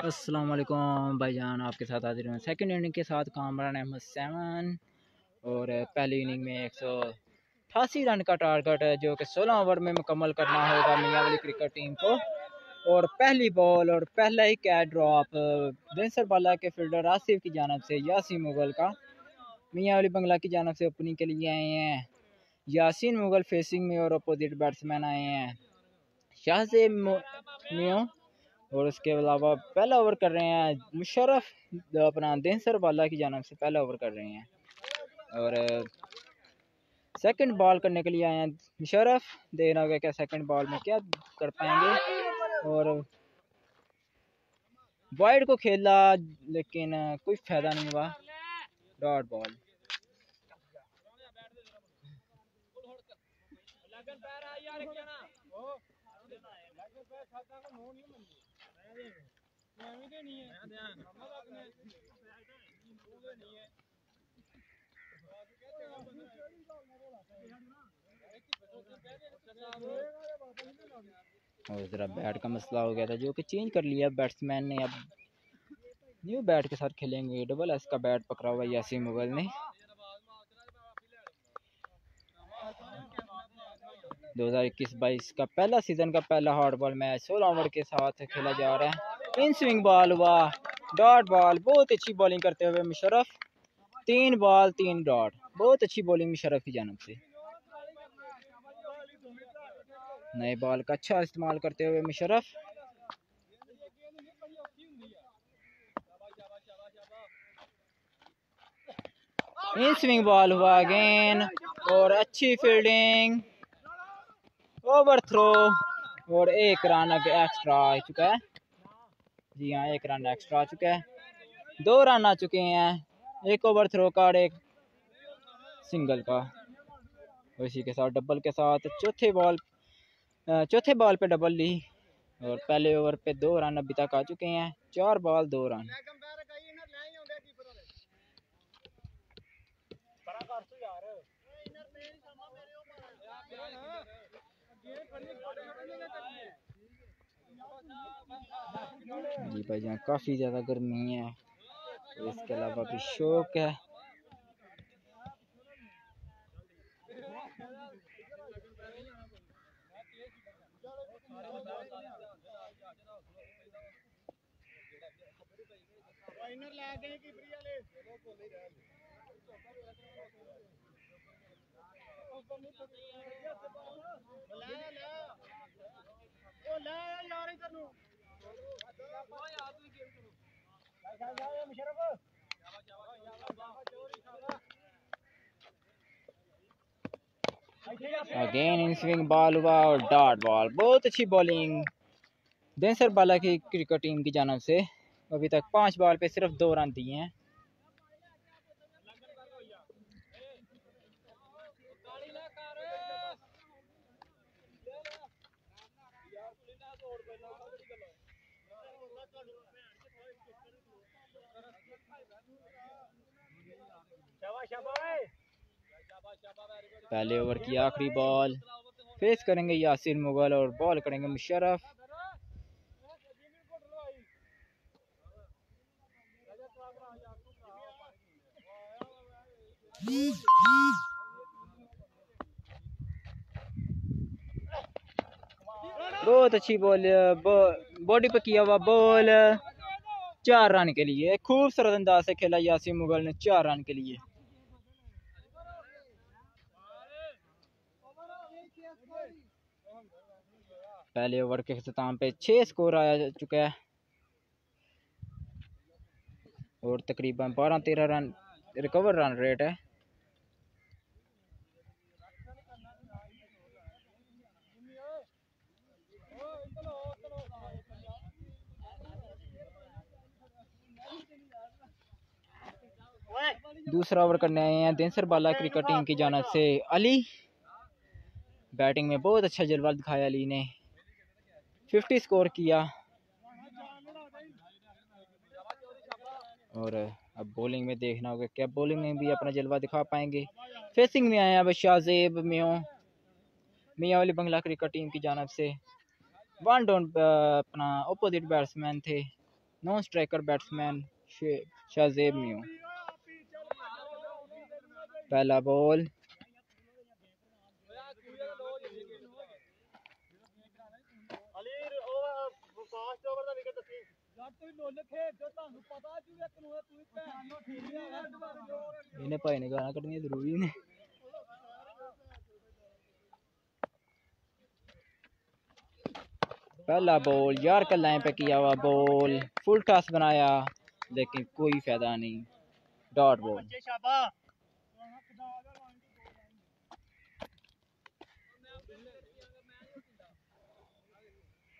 वालेकुम भाईजान, आपके साथ हाजिर हूँ। सेकंड इनिंग के साथ कामरान अहमद सेवन और पहली इनिंग में एक सौ अठासी रन का टारगेट है, जो कि सोलह ओवर में मुकम्मल करना होगा मियाँ वाली क्रिकेट टीम को। और पहली बॉल और पहला ही कैच ड्रॉप दिनसर बाला के फील्डर आसिफ की जानब से यासीन मुगल का। मियाँ वाली बंगला की जानब से ओपनिंग के लिए आए हैं। यासीन मुगल फेसिंग में और अपोजिट बैट्समैन आए हैं। शाहजेब मियों और उसके अलावा पहला ओवर कर रहे हैं मुशरफ अपना देंसर वाला की जानब से पहला ओवर कर रहे हैं और सेकंड बॉल करने के लिए आए हैं मुशरफ देखना होगा क्या सेकंड बॉल में क्या कर पाएँगे और वाइड को खेला लेकिन कोई फ़ायदा नहीं हुआ डॉट बॉल और ज़रा बैट का मसला हो गया था, जो कि चेंज कर लिया बैट्समैन ने। अब न्यू बैट के साथ खेलेंगे डबल एस का बैट पकड़ा हुआ यासीन मुगल ने। 2021-22 का पहला सीज़न का पहला हॉट बॉल मैच सोलह ओवर के साथ खेला जा रहा है। इन स्विंग बॉल हुआ डॉट बॉल बहुत अच्छी बॉलिंग करते हुए मुशरफ तीन बॉल तीन डॉट बहुत अच्छी बॉलिंग मुशरफ की जानब से। नए बॉल का अच्छा इस्तेमाल करते हुए मुशरफ इन स्विंग बॉल हुआ अगेन और अच्छी फील्डिंग ओवर थ्रो और एक रन एक्स्ट्रा आ चुका है। जी हाँ एक रन एक्स्ट्रा आ चुका है। दो रन आ चुके हैं। एक ओवर थ्रो का और एक सिंगल का। इसी के साथ डबल के साथ चौथे बॉल चौथे बॉल पे डबल ली। और पहले ओवर पे दो रन अभी तक आ चुके हैं। चार बॉल दो रन जी भाई यहाँ काफ़ी ज़्यादा गर्मी है। तो इसके अलावा भी शौक है। अगेन इन स्विंग बॉल हुआ और डॉट बॉल बहुत अच्छी बॉलिंग देंसर बाला की क्रिकेट टीम की जानब से। अभी तक पाँच बॉल पे सिर्फ़ दो रन दिए हैं। पहले ओवर की आखिरी बॉल। फेस करेंगे यासिर मुगल और बॉल करेंगे मुशरफ बहुत अच्छी बॉल बॉडी पे किया हुआ बॉल। चार रन के लिए, खूबसूरत अंदाज से खेला यासिर मुगल ने चार रन के लिए। पहले ओवर के अख्ताम पे छः स्कोर आ चुका है। और तकरीबन बारह तेरह रन रिकवर रन रेट है। दूसरा ओवर करने आए हैं दिनसर बाला क्रिकेट टीम की जानब से अली। बैटिंग में बहुत अच्छा जलवा दिखाया अली ने। फिफ्टी स्कोर किया। और अब बॉलिंग में देखना होगा, क्या बॉलिंग में भी अपना जलवा दिखा पाएँगे। फेसिंग में आए अब शाहजेब मियों। मियाँ वाली बंगला क्रिकेट टीम की जानब से। वन डाउन अपना अपोजिट बैट्समैन थे। नॉन स्ट्राइकर बैट्समैन शाहजेब म्यू। पहला बॉल इन्हें भाई ने गाना कटनी ज़रूरी ने पहला बॉल यार का लाइन पे किया हुआ बॉल फुल टॉस बनाया लेकिन कोई फ़ायदा नहीं डॉट बॉल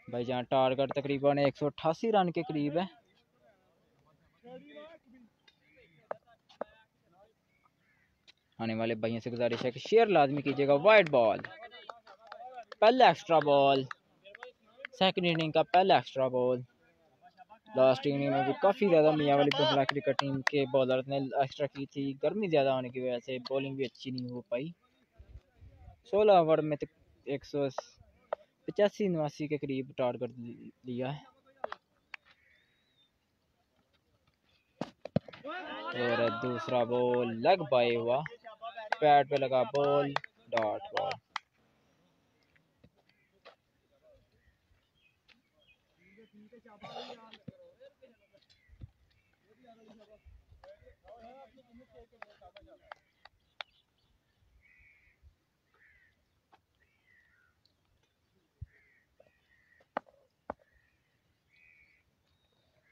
भाई जहाँ टारगेट तकरीबन एक सौ अट्ठासी रन के करीब है। आने वाले भाइयों से गुजारिश है कि शेयर लाजमी कीजिएगा वाइट बॉल पहला एक्स्ट्रा बॉल सेकंड इनिंग का पहला एक्स्ट्रा बॉल लास्ट इनिंग में भी काफ़ी ज़्यादा मियाँ वाली बंगला क्रिकेट टीम के बॉलर ने एक्स्ट्रा की थी। गर्मी ज़्यादा होने की वजह से बॉलिंग भी अच्छी नहीं हो पाई। सोलह ओवर में तो एक सौ पचासी नवासी के करीब टारगेट लिया है। और दूसरा बॉल लग पाए हुआ। पैड पे लगा बॉल डॉट बॉल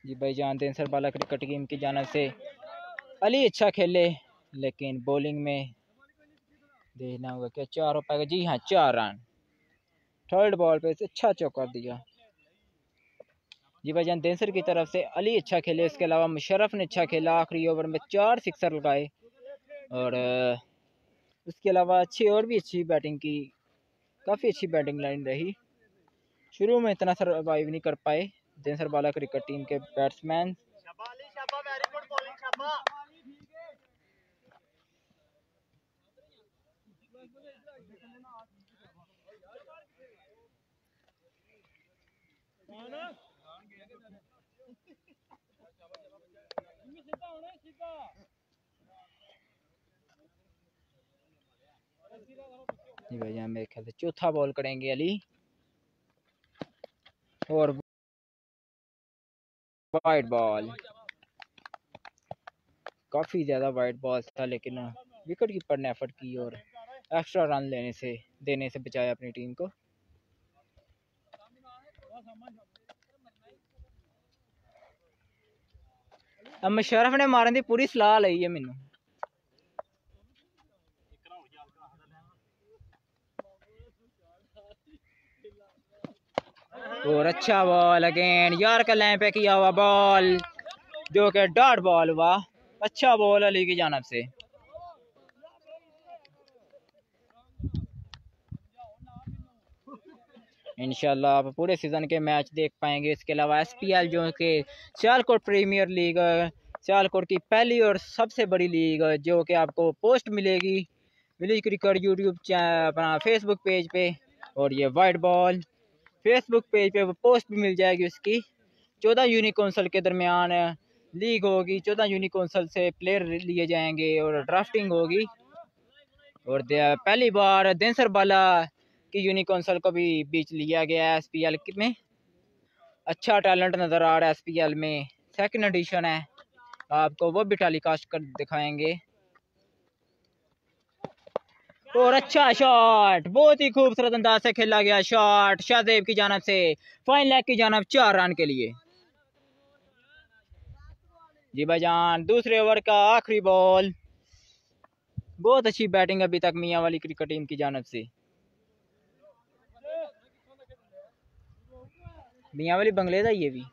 जी भाई जानते हैं सर बाला क्रिकेट टीम की जानब से अली अच्छा खेले, लेकिन बॉलिंग में देखना होगा क्या चार हो पाएगा। जी हाँ चार रन। थर्ड बॉल पे अच्छा चौका दिया। जी भाई जान देंसर की तरफ़ से अली अच्छा खेले, इसके अलावा मुशरफ ने अच्छा खेला, आखिरी ओवर में चार सिक्सर लगाए। और उसके अलावा अच्छी और भी अच्छी बैटिंग की, काफ़ी अच्छी बैटिंग लाइन रही। शुरू में इतना सर्वाइव नहीं कर पाए। देसर बाला क्रिकेट टीम के बैट्समैन। जी भैया मेरे ख्याल से चौथा बॉल करेंगे अली। और वाइट बॉल काफ़ी ज़्यादा वाइट बॉल था, लेकिन विकेट कीपर ने एफर्ट की और एक्स्ट्रा रन लेने से, देने से बचाया अपनी टीम को। मुशरफ ने मारने की पूरी सलाह ली है मैनू। और अच्छा बॉल अगेन यार का लाइन पे किया हुआ बॉल जो कि डॉट बॉल हुआ. अच्छा बॉल अली की जानब से. इनशाला आप पूरे सीज़न के मैच देख पाएँगे. इसके अलावा एसपीएल जो कि सियालकोट प्रीमियर लीग सियालकोट की पहली और सबसे बड़ी लीग जो कि आपको पोस्ट मिलेगी. विलेज क्रिकेट यूट्यूब अपना फेसबुक पेज पे और ये वाइट बॉल फेसबुक पेज पे पोस्ट भी मिल जाएगी उसकी। चौदह यूनिक कौंसल के दरमियान लीग होगी। चौदह यूनिक कौंसल से प्लेयर लिए जाएँगे और ड्राफ्टिंग होगी। और पहली बार देंसर बाला की यूनिक कौंसल को भी बीच लिया गया है एस पी एल में। अच्छा टैलेंट नज़र आ रहा है एस पी एल में। सेकेंड एडिशन है। आपको वो भी टेलीकास्ट कर दिखाएँगे। और अच्छा शॉट बहुत ही खूबसूरत अंदाज से खेला गया शॉट शाहदेव की जानब से फाइन लेग की जानब चार रन के लिए। जी भाईजान, दूसरे ओवर का आखिरी बॉल बहुत अच्छी बैटिंग अभी तक मियाँ वाली क्रिकेट टीम की जानब से। मियाँ वाली बंगले का ये भी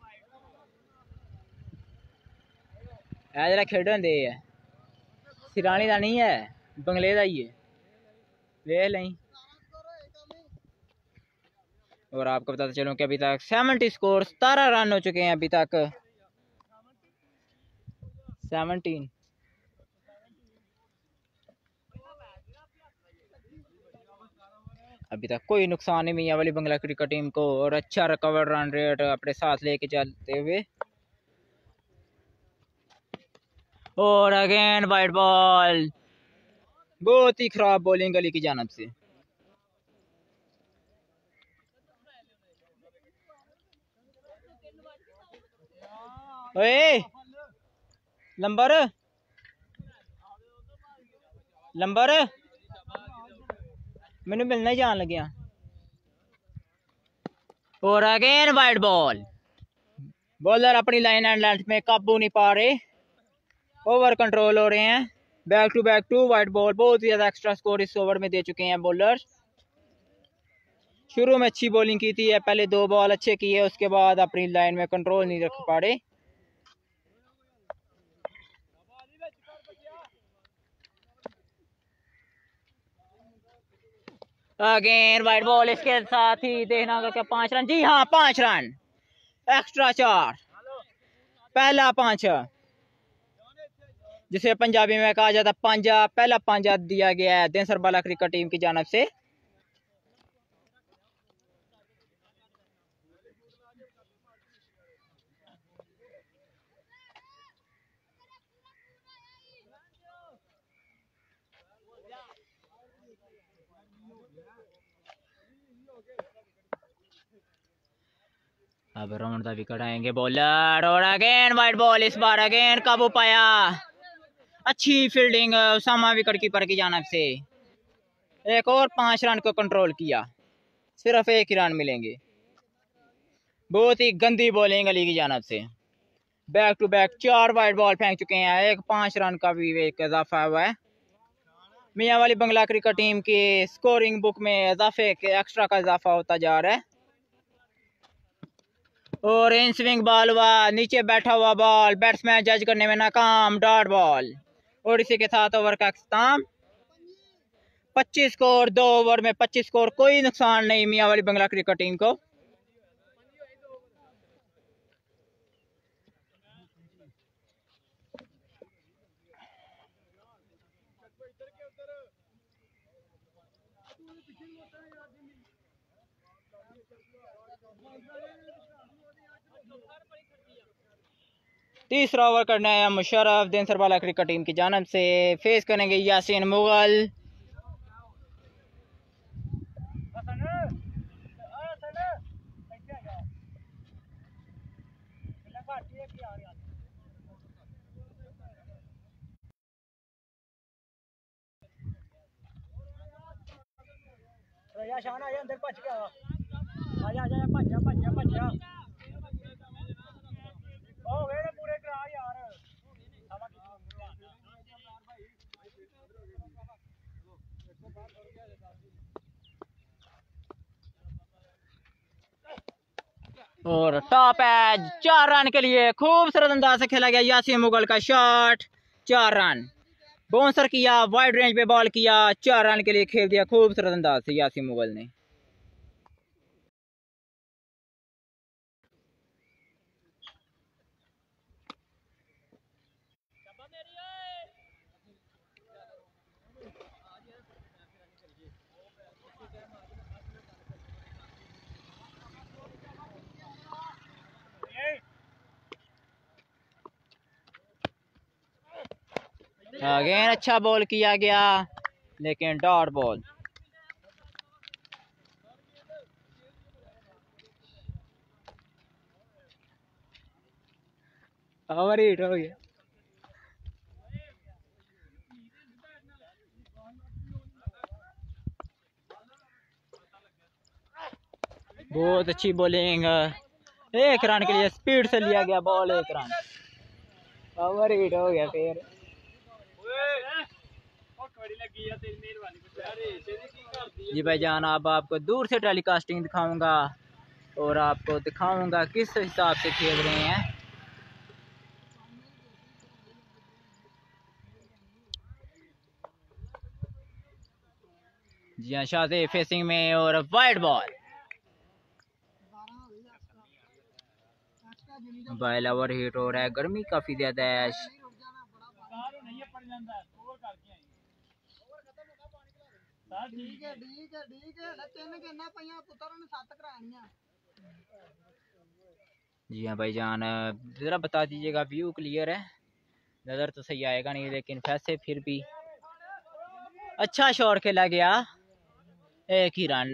जरा खेडन दे। है सिरानी का नहीं है बंगले का ही है। ले लें। और आपको बताते चलूँ कि अभी तक सेवेंटी स्कोर सतारह रन हो चुके हैं अभी तक। सेवनटीन। अभी तक कोई नुकसान नहीं मिया वाली बंगला क्रिकेट टीम को, और अच्छा रिकवर रन रेट अपने साथ लेके चलते हुए। और अगेन वाइट बॉल बहुत ही खराब बॉलिंग गली की जानब से। ओए, लंबर लंबर, मैंने मिलना ही जान लगे और अगेन वाइट बॉल बॉलर अपनी लाइन एंड लेंथ में काबू नहीं पा रहे ओवर कंट्रोल हो रहे हैं। Back to back two wide ball बहुत ही ज़्यादा एक्स्ट्रा स्कोर इस ओवर में दे चुके हैं बॉलर शुरू में अच्छी बॉलिंग की थी पहले दो बॉल अच्छे किए, उसके बाद अपनी लाइन में कंट्रोल नहीं रख पा रहे अगेन वाइट बॉल इसके साथ ही देखना होगा क्या पाँच रन। जी हाँ पाँच रन। एक्स्ट्रा चार। पहला पाँच। जिसे पंजाबी में कहा जाता है पांजा, पहला पांजा दिया गया है देंसर बाला क्रिकेट टीम की जानब से। अब राउंड का विकेट आएँगे बॉलर और अगेन वाइट बॉल इस बार अगेन काबू पाया अच्छी फील्डिंग उसामा विकेट कीपर की जानब से। एक और पाँच रन को कंट्रोल किया। सिर्फ़ एक ही रन मिलेंगे। बहुत ही गंदी बॉलिंग अली की जानब से। बैक टू बैक चार वाइट बॉल फेंक चुके हैं। एक पाँच रन का भी एक इजाफा हुआ है। मियाँ वाली बंगला क्रिकेट टीम की स्कोरिंग बुक में इजाफे के एक्स्ट्रा का इजाफा होता जा रहा है। और इन स्विंग बॉल हुआ, नीचे बैठा हुआ बॉल बैट्समैन जज करने में नाकाम डॉट बॉल और इसी के साथ ओवर का अख्ताम पच्चीस स्कोर दो ओवर में पच्चीस स्कोर कोई नुकसान नहीं मियाँ वाली बंगला क्रिकेट टीम को। तीसरा ओवर करना है मुशरफ दिन सरवाला क्रिकेट टीम की जानब से। फेस करेंगे यासीन मुगल। शान आ अंदर भज गया। आ जा जा, भज जा भज जा भज जा हो गए पूरे करा यार और टॉप एज चार रन के लिए खूबसूरत अंदाज से खेला गया यासी मुगल का शॉट चार रन बाउंसर किया वाइड रेंज पे बॉल किया, चार रन के लिए खेल दिया खूबसूरत अंदाज से यासी मुगल ने। अगेन अच्छा बॉल किया गया, लेकिन डॉट बॉल ओवर हीट हो गया। बहुत अच्छी बॉलिंग एक रन के लिए स्पीड से लिया गया बॉल एक रन ओवर हीट हो गया फिर। जी भाई जान अब आपको दूर से टेलीकास्टिंग दिखाऊँगा और आपको दिखाऊँगा किस हिसाब से खेल रहे हैं। जी हाँ शादी फेसिंग में और वाइट बॉल बैल ओवर हीट हो रहा है, गर्मी काफ़ी ज़्यादा है। जी हाँ भाई जान जरा बता दीजिएगा व्यू क्लियर है नज़र तो सही आएगा नहीं लेकिन वैसे फिर भी अच्छा शॉट खेला गया एक ही रन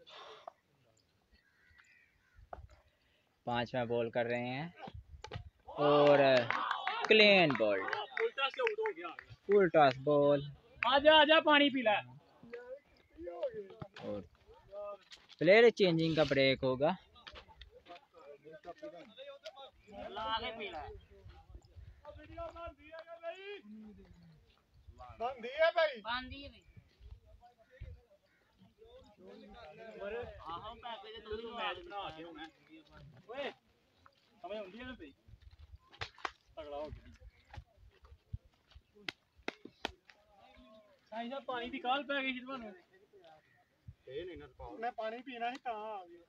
पांचवा बॉल कर रहे हैं। और clean ball full toss ball आजा आजा पानी पी ले। और प्लेयर चेंजिंग का ब्रेक होगा। ਬੰਦੀ ਹੈ ਭਾਈ ਤੂੰ ਮੈਚ ਬਣਾ ਕੇ ਹੋਣਾ ਓਏ ਸਮਝ ਹੁੰਦੀ ਹੈ ਨਾ ਪਈ ਤਗੜਾ ਹੋ ਗਿਆ ਸਾਈਂ ਸਾਹਿਬ ਪਾਣੀ ਦੀ ਕਾਲ ਪੈ ਗਈ ਸੀ ਤੁਹਾਨੂੰ ਮੈਂ ਪਾਣੀ ਪੀਣਾ ਸੀ ਤਾਂ ਆ ਗਿਆ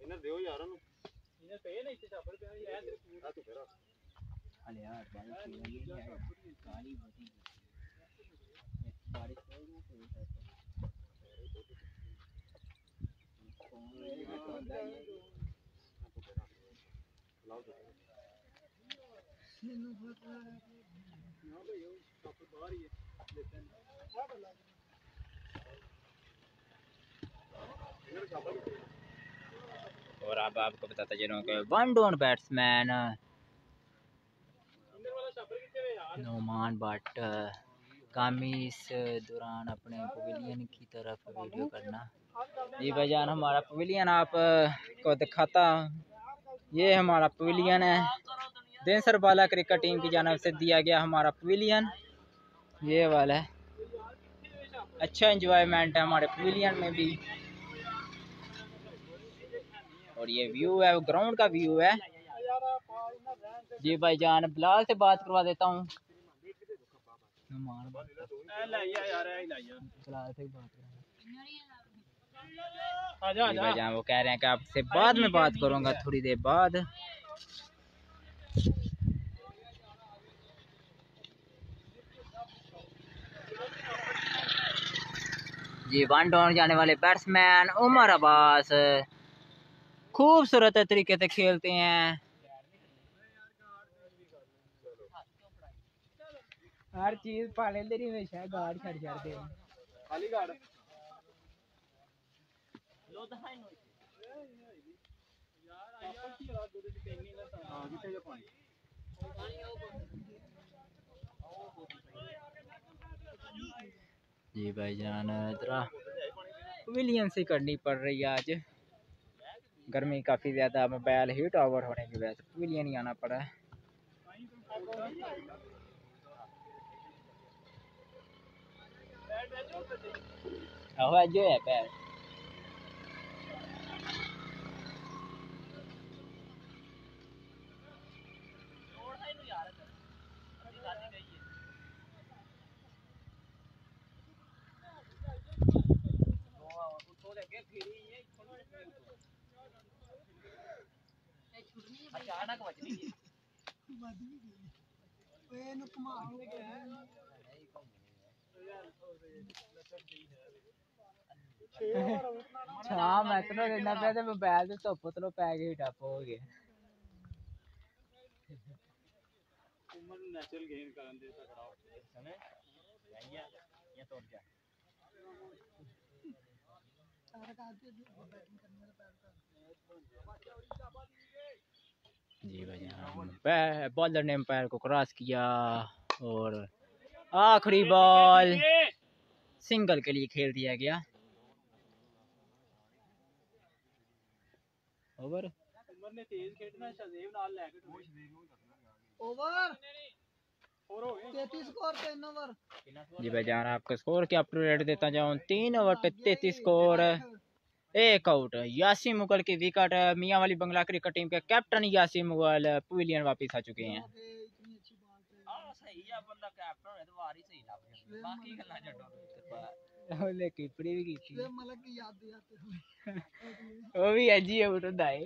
ਇਹਨਾਂ ਦਿਓ ਯਾਰ ਉਹਨੂੰ ਇਹਨੇ ਪਏ ਨਹੀਂ ਇੱਥੇ ਛਾਪਰ ਪਿਆ ਐ ਤੇਰੇ ਕੋਲ ਤੂੰ ਫੇਰਾ अरे यार बारिश वजह से है, काली होती है। बारिश होगी तो ये? करता है। और अब आप आपको बताता चलूँ कि one down batsman Noman Bhatt कामी इस दौरान अपने पवेलियन की तरफ़ वीडियो करना। जी भाईजान हमारा पवेलियन आप को दिखाता। ये हमारा पवेलियन है। दिन सरबाला क्रिकेट टीम की जानब से दिया गया हमारा पवेलियन ये वाला अच्छा इंजॉयमेंट है हमारे पवेलियन में भी। और ये व्यू है ग्राउंड का व्यू है। जी भाई जान बिलाल से बात करवा देता हूँ। वो कह रहे हैं कि आपसे बाद में बात करूँगा थोड़ी देर बाद। जी वन डाउन जाने वाले बैट्समैन उमर अब्बास। खूबसूरत तरीके से खेलते हैं। हर चीज पाले तेरी हमेशा गार्ड छड़ छड़ते हैं ਖਾਲੀ ਗਾੜ ਹਾਂ ਕਿੱਥੇ ਜਾ ਪਾਣੀ जी भाईजान जरा विलियम से करनी पड़ रही है आज गर्मी काफ़ी ज़्यादा मोबाइल हीट ओवर होने की वजह से विलियन ही आना पड़ा है હવે જોઈએ પેર अचानक बच गई ਛਾਂ ਮੈਂ ਤੈਨੂੰ ਦੇਣਾ ਪਿਆ ਤੇ ਮੋਬਾਈਲ ਤੇ ਧੁੱਪ ਤੋਂ ਪੈ ਕੇ ਟੱਪ ਹੋ ਗਿਆ ਉਮਰ ਨੂੰ ਨੈਚੁਰਲ ਗੇਨ ਕਰਨ ਦੇ ਤਕੜਾ ਹੋ ਗਿਆ ਸਮਝ ਜਾਈਆ ਇਹ ਤੁਰ ਜਾ ਸਾਰਾ ਕਾਜ ਬੈਟਿੰਗ ਕਰਨੀ ਵਾਲਾ ਪੈਰ ਕਰ जी भाई बॉलर ने एम्पायर को क्रॉस किया और आखिरी बॉल। सिंगल के लिए खेल दिया गया। ओवर। जी भाईजान आपका स्कोर क्या अपडेट देता जाऊँ? तीन ओवर पे तेतीस स्कोर एक आउट यासी मुगल की विकेट मियाँ वाली बंगला क्रिकेट टीम के कैप्टन यासी मुगल पवेलियन वापस आ चुके हैं। ਕੈਪਟਨ ਹੋਏ ਤਾਂ ਵਾਰ ਹੀ ਸਹੀ ਲੱਗ ਜਾਂਦਾ ਬਾਕੀ ਗੱਲਾਂ ਛੱਡੋ लेकिन फ्री भी की थी ये मलक की याद दिलाते हुए वो भी है जी आउट होता है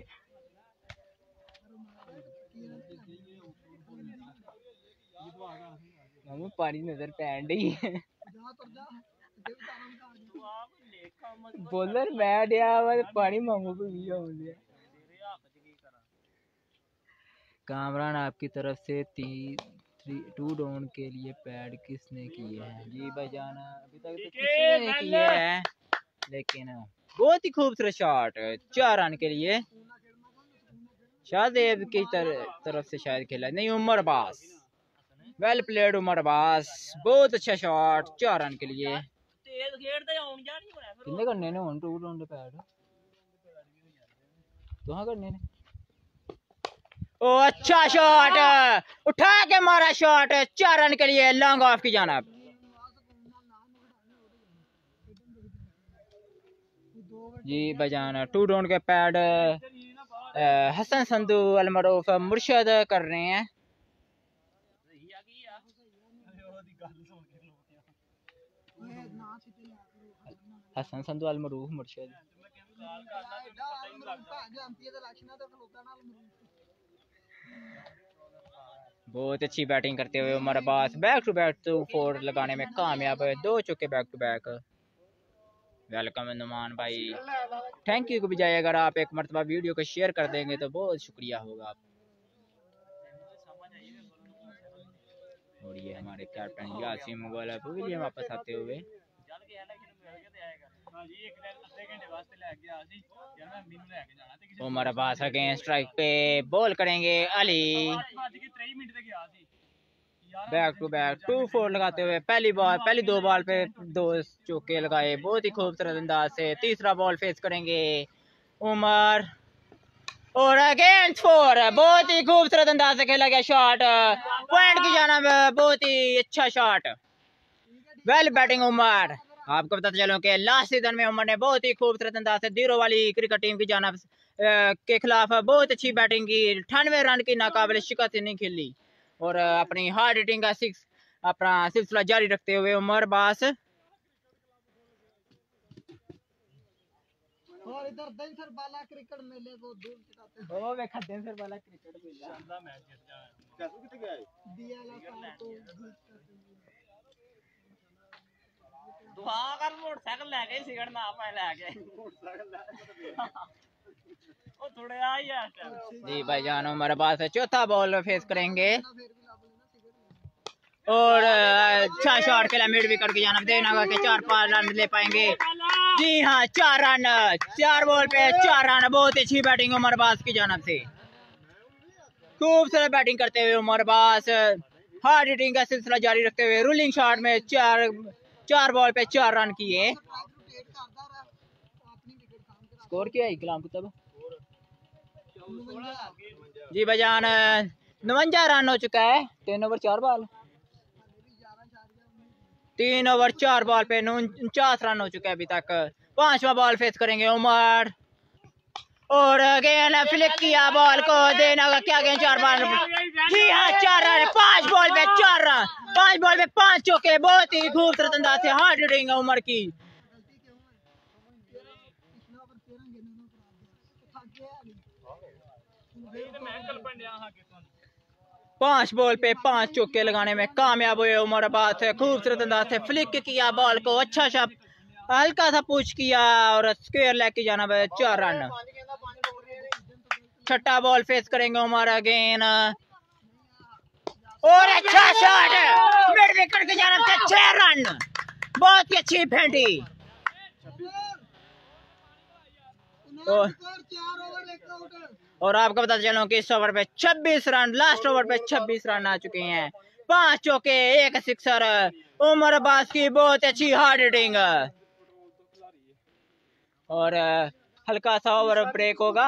मामू पानी नजर पैन डी जा तो जा ये भी तारम का आ ਤੂੰ ਆਪ ਲੇਖਾ ਮਤ बॉलर मैं दिया वा पानी मामू को भी हो गया ਤੇਰੇ ਹੱਥ 'ਚ ਕੀ ਕਰਾਂ कामरान आपकी तरफ से ती थ्री टू डाउन के लिए पैड किसने किए हैं? जी बजाना अभी तक तो किसने किए हैं लेकिन बहुत ही खूबसूरत शॉट चार रन के लिए। शाहदेव की तर, तरफ़ से शायद खेला नहीं उमर बास वेल प्लेड उमर बास बहुत अच्छा शॉट चार रन के लिए। किन्ने करने ने? हूँ टू डाउन पैड तुहां करने ने। ओ अच्छा शॉट उठा के मारा शॉट चार रन के लिए लॉन्ग ऑफ़ की जाना जी बजाना। टू डाउन के पैड हसन संधु अलमरूफ मुर्शद कर रहे हैं। हसन संधु अलमरूफ मुर्शद। बहुत अच्छी बैटिंग करते हुए Umar Abbas back to back two four लगाने में कामयाब है दो चौके back to back welcome Numan भाई। थैंक यू को बजाय अगर आप एक मरतबा वीडियो को शेयर कर देंगे तो बहुत शुक्रिया होगा आप। और ये हमारे कैप्टन यासीन मुगल पवेलियन वापस आते हुए। उमर अब्बास अगेन स्ट्राइक पे बॉल करेंगे Ali back to back two four लगाते हुए पहली बॉल पहली दो बॉल पे दो चौके लगाए बहुत ही खूबसूरत अंदाज से तीसरा बॉल फेस करेंगे उमर और अगेन फोर बहुत ही खूबसूरत अंदाज से खेला गया शॉट पॉइंट की जाना बहुत ही अच्छा शॉट वेल बैटिंग उमर आपको पता चलो कि लास्ट सीज़न में उमर ने बहुत ही खूबसूरत अंदाज से ज़ीरो वाली क्रिकेट टीम की जानब के खिलाफ बहुत अच्छी बैटिंग की अठानवे रन की नाकाबिल शिकस्त नहीं खेली। और अपनी हार्ड हिटिंग का सिक्स अपना सिलसिला जारी रखते हुए उमर बास। और इधर देंसर क्रिकेट मेले को दूर चलाते पागल मोटरसाइकिल ले गए सिगड़ ना मैं ले गए ओ थोड़े आ यार जी भाई जान हमारे पास चौथा बॉल फेस करेंगे और अच्छा शॉट खेला मिड विकेट की जानब देना के चार पाँच रन ले पाएँगे जी हाँ चार रन चार बॉल पे चार रन बहुत अच्छी बैटिंग उमर बास की जानब से खूबसूरत बैटिंग करते हुए उमर बास हार्ड हिटिंग का सिलसिला जारी रखते हुए रूलिंग शॉट में चार चार बॉल पे चार रन किए। स्कोर क्या है गुलाम कुतब जी भाईजान नवंजा रन हो चुका है। तीन ओवर चार बॉल? तीन ओवर चार बॉल पे उनचास रन हो चुका है अभी तक। पांचवा बॉल फेस करेंगे उमर। और गेंद फ्लिक किया बॉल को देना होगा। क्या गेंद? चार बार जी हाँ चार रन, पाँच बॉल पे चार रन। पाँच बॉल पे पाँच चौके, बहुत ही खूबसूरत अंदाज से हार्ड रिंग उमर की। पाँच बॉल पे पाँच चौके लगाने में कामयाब हुए उमर बात है। खूबसूरत अंदाज से फ्लिक किया बॉल को। अच्छा सा, हल्का सा पूछ किया और स्क्वेयर लेके जाना चार रन। छठा बॉल फेस करेंगे उमर अगेन और अच्छा शॉट मिड विकेट की जानब से छह रन। बहुत ही अच्छी फेंटी और आपको बता चलो कि इस ओवर पे 26 रन लास्ट ओवर पे 26 रन आ चुके हैं। पाँच चौके, एक सिक्सर उमर अब्बास की बहुत अच्छी हार्ड हिटिंग और, हल्का सा ओवर ब्रेक होगा।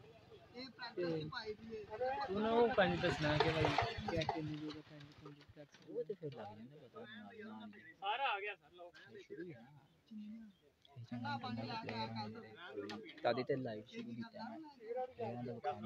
ਤੇ ਉਹਨਾਂ ਉਹ ਪੰਜ ਦੱਸਣਾ ਕਿ ਭਾਈ ਕਿਆ ਕਿੰਨੀ ਦੂਰ ਦਾ ਪੰਜ ਕਿੰਨੀ ਟੈਕਸ ਉਹ ਤੇ ਫਿਰ ਲੱਗ ਜਾਂਦਾ ਪਤਾ ਸਾਰਾ ਆ ਗਿਆ ਸਰ ਲੋ ਸ਼ੁਰੂ ਹੈ ਠੰਡਾ ਪਾਣੀ ਲਾ ਕੇ ਆ ਕੱਲ ਦਾਦੀ ਤੇ ਲਾਈਵ ਸ਼ੁਰੂ ਕੀਤਾ ਮੈਂ। ਇਹਨਾਂ ਦਾ ਕੰਮ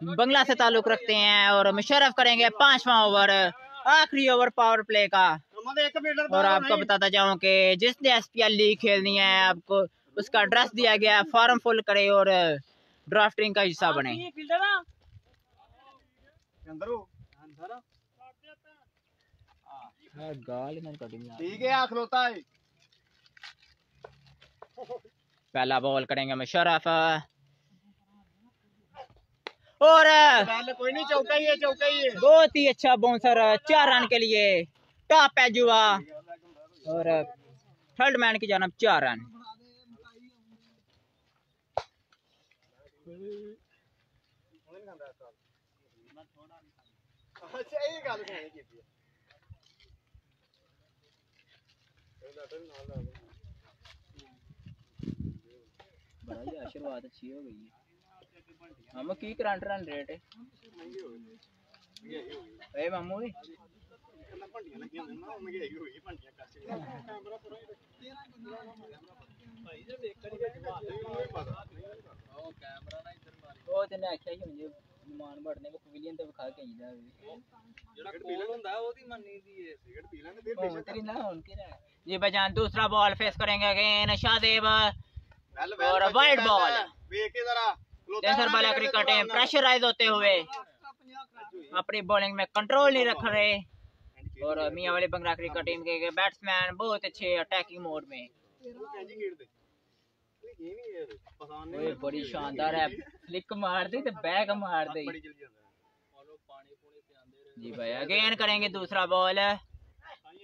बंगला से ताल्लुक रखते हैं और मुशरफ करेंगे पांचवा ओवर आखिरी ओवर पावर प्ले का। और आपको बताता जाऊँ कि जिसने एस पी एल लीग खेलनी है आपको उसका ड्रेस दिया गया फॉर्म फुल करे और ड्राफ्टिंग का हिस्सा बने। ठीक है पहला बॉल करेंगे मुशरफ और कोई नहीं चौका ही है चौका ही है बहुत ही अच्छा बाउंसर चार रन के लिए। टॉप है जुआ। और थर्ड मैन की जानब चार रन। ये गल सुनी की बड़ा शुरुआत अच्छी हो गई है। हम की करंट रन रेट है ए मामू जी ਭੰਡੀਆਂ ਲੱਗੀਆਂ ਹੁੰਦੀਆਂ ਨਾ ਮਹਿੰਗਾਈ ਹੋਈ ਭੰਡੀਆਂ ਕੱਚ ਉਹ ਤੇ ਨੇ ਆਖਿਆ ਹੀ ਹੁੰਦੇ ਨਿਮਾਨ ਬੜਨੇ ਕੋ ਪਵੇਲੀਅਨ ਤੇ ਵਿਖਾ ਕੇ ਆਈਦਾ ਜਿਹੜਾ ਕੋਲ ਹੁੰਦਾ ਉਹਦੀ ਮੰਨੀ ਦੀ ਹੈ ਸਿਗਰਟ ਪੀ ਲੈਂਦੇ ਫਿਰ ਉਹ ਤੇਰੀ ਨਾ ਹੁਣ ਕੀ रहा जी बजान दूसरा बॉल फेस करेंगे अगेन शाहदेव ਵੈਲ और वाइड बॉल ਵੇਖ ਕੇ ਜ਼ਰਾ डेसर बॉल आखिरी कटे प्रेशराइज होते हुए। अपनी बॉलिंग में कंट्रोल नहीं रख रहे। और मियाँ वाली बंगला क्रिकेट टीम के बैट्समैन बहुत अच्छे अटैकिंग मोड में। बड़ी शानदार है। फ्लिक मार दी तो बैक मार दी। जी भाई अगेन करेंगे दूसरा बॉल है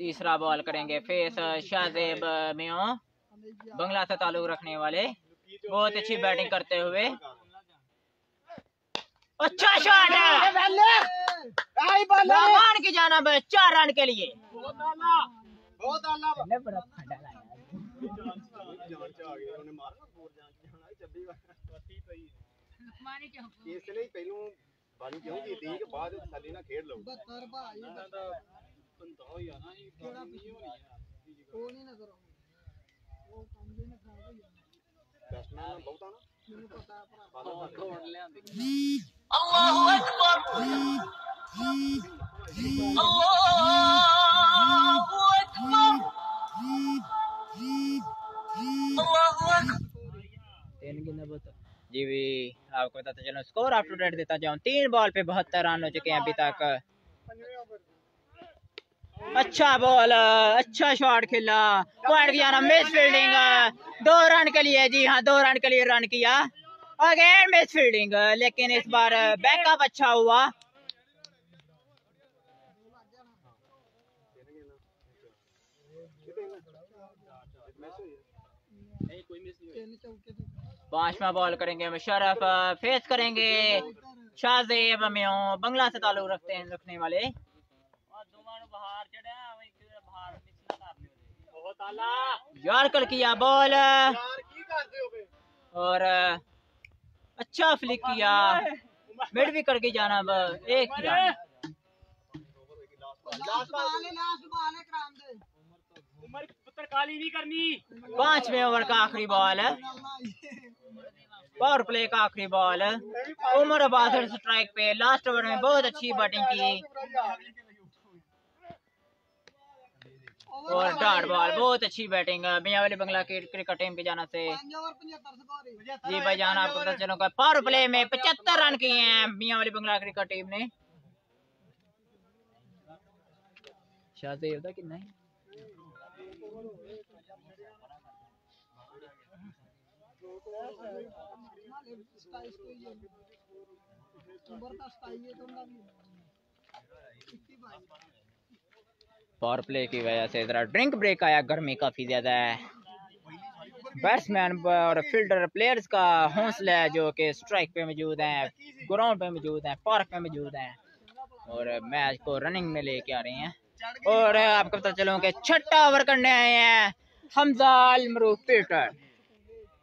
तीसरा बॉल करेंगे। फेस शाहजेब, मियो, बंगला से ताल्लुक रखने वाले। बहुत अच्छी बैटिंग करते हुए। अच्छा शॉट है मान की जाना है चार रन के लिए। इसलिए पहलू बानी क्यों की थी बाद खेल लो। ਹੋਰ ਜਾਨ ਚ ਜਾਣਾ 26 ਵਾਰ ਪੱਤੀ ਪਈ ਇਸ ਲਈ ਪਹਿਲੋਂ ਬਾਣੀ ਕਿਉਂ ਕੀਤੀ ਕਿ ਬਾਅਦ ਵਿੱਚ ਥੱਲੇ ਨਾ ਖੇਡ ਲਓ 72 ਭਾਈ ਬੰਦਾ ਹੋ ਜਾਣਾ ਇਹ ਕਿਹੜਾ ਉਹ ਨਹੀਂ ਨਜ਼ਰ ਆਉਂਦਾ ਉਹ ਕੰਮ ਦੇ ਨਾ ਖਰਾਬ ਹੋ ਜਾਂਦਾ ਬੈਟਸਮੈਨ ਬਹੁਤਾ ਨਾ ਮੈਨੂੰ ਪਤਾ ਹੈ ਭਰਾ ਦੌੜ ਲਿਆਂਦੀ तीन गेंदा बता जी भी आपको बताता चलो स्कोर अप टू डेट देता जाऊं तीन बॉल पे बहत्तर रन हो चुके हैं अभी तक अच्छा बॉल अच्छा शॉट खेला। पॉइंट किया ना मिस फील्डिंग दो रन के लिए, जी हाँ दो रन के लिए रन किया। अगेन मिस फील्डिंग लेकिन इस बार बैकअप अच्छा हुआ। पांचवा बॉल करेंगे मुशरफ फेस करेंगे। शाहजेब बंगला से ताल्लुक रखते हैं, रखने वाले। यार कर किया बॉल। और अच्छा फ्लिक किया। मिड भी करके जाना बस एक ही ओवर का आखिरी बॉल। है पावर प्ले का आखिरी बॉल। उमर अब्बास स्ट्राइक पे लास्ट ओवर में बहुत अच्छी बैटिंग की। और डाट बॉल बहुत अच्छी बैटिंग मियाँ वाले बांग्ला क्रिकेट टीम के जाना से। जी भाई जान आपको पता चलूँगा पावर प्ले में पचहत्तर रन किए हैं मियाँ वाली बंगला क्रिकेट टीम ने। शायद ये होता कि नहीं? नंबर का 27 तो पावर प्ले की वजह से जरा ड्रिंक ब्रेक आया, गर्मी काफ़ी ज़्यादा है। बैट्समैन और फील्डर प्लेयर्स का हौसला है जो कि स्ट्राइक पे मौजूद हैं ग्राउंड पे मौजूद हैं पार्क पे मौजूद हैं। और मैच को रनिंग में लेके आ रहे हैं। और आपको पता चलो कि छठा ओवर करने आए हैं हमजा अलमरूफ पीटर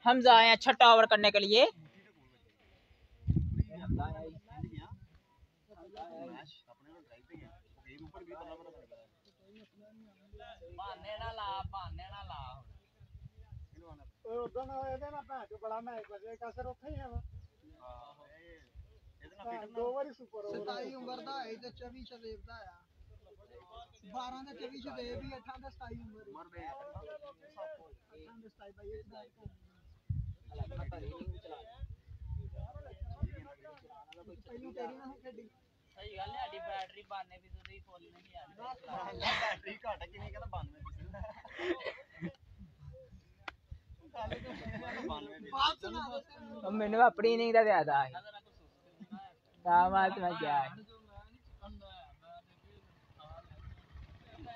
हमजा आए हैं छठा ओवर करने के लिए। ਬਹਾਨੇ ਨਾ ਲਾ ਹੁਣ। ਉਦੋਂ ਇਹਦੇ ਨਾਲ ਭੈਣ ਚੋ ਬੜਾ ਮੈਚ ਵਜੇ ਕਸਰ ਉੱਥੇ ਹੀ ਹੈ ਵਾ। ਦੋ ਵਾਰੀ ਸੁਪਰ ਓਵਰ 27 ਉਮਰ ਦਾ ਹੈ ਤੇ 24 ਸ਼ਦੇਵ ਦਾ ਆ। 12 ਦੇ 24 ਸ਼ਦੇਵ ਵੀ 8 ਦੇ 27 ਉਮਰ। ਉਮਰ ਦੇ 8 ਦੇ 27 ਬਾਈ ਇੱਕ ਦਾ ਪਹਿਲੂ ਤੇਰੀ ਨਾ ਖੇਡੀ। ਸਹੀ ਗੱਲ ਹੈ ਸਾਡੀ ਬੈਟਰੀ 92 ਵੀ ਤੁਸੀਂ ਫੁੱਲ ਨਹੀਂ ਆ ਰਹੀ ਬੈਟਰੀ ਘਟ ਕਿਵੇਂ ਕਹਿੰਦਾ 92 ਮੈਨੂੰ ਆਪਣੀ ਇਨਿੰਗ ਦਾ ਯਾਦ ਆ ਤਾਂ ਬਾਤ ਮੈਂ ਕਿਹਾ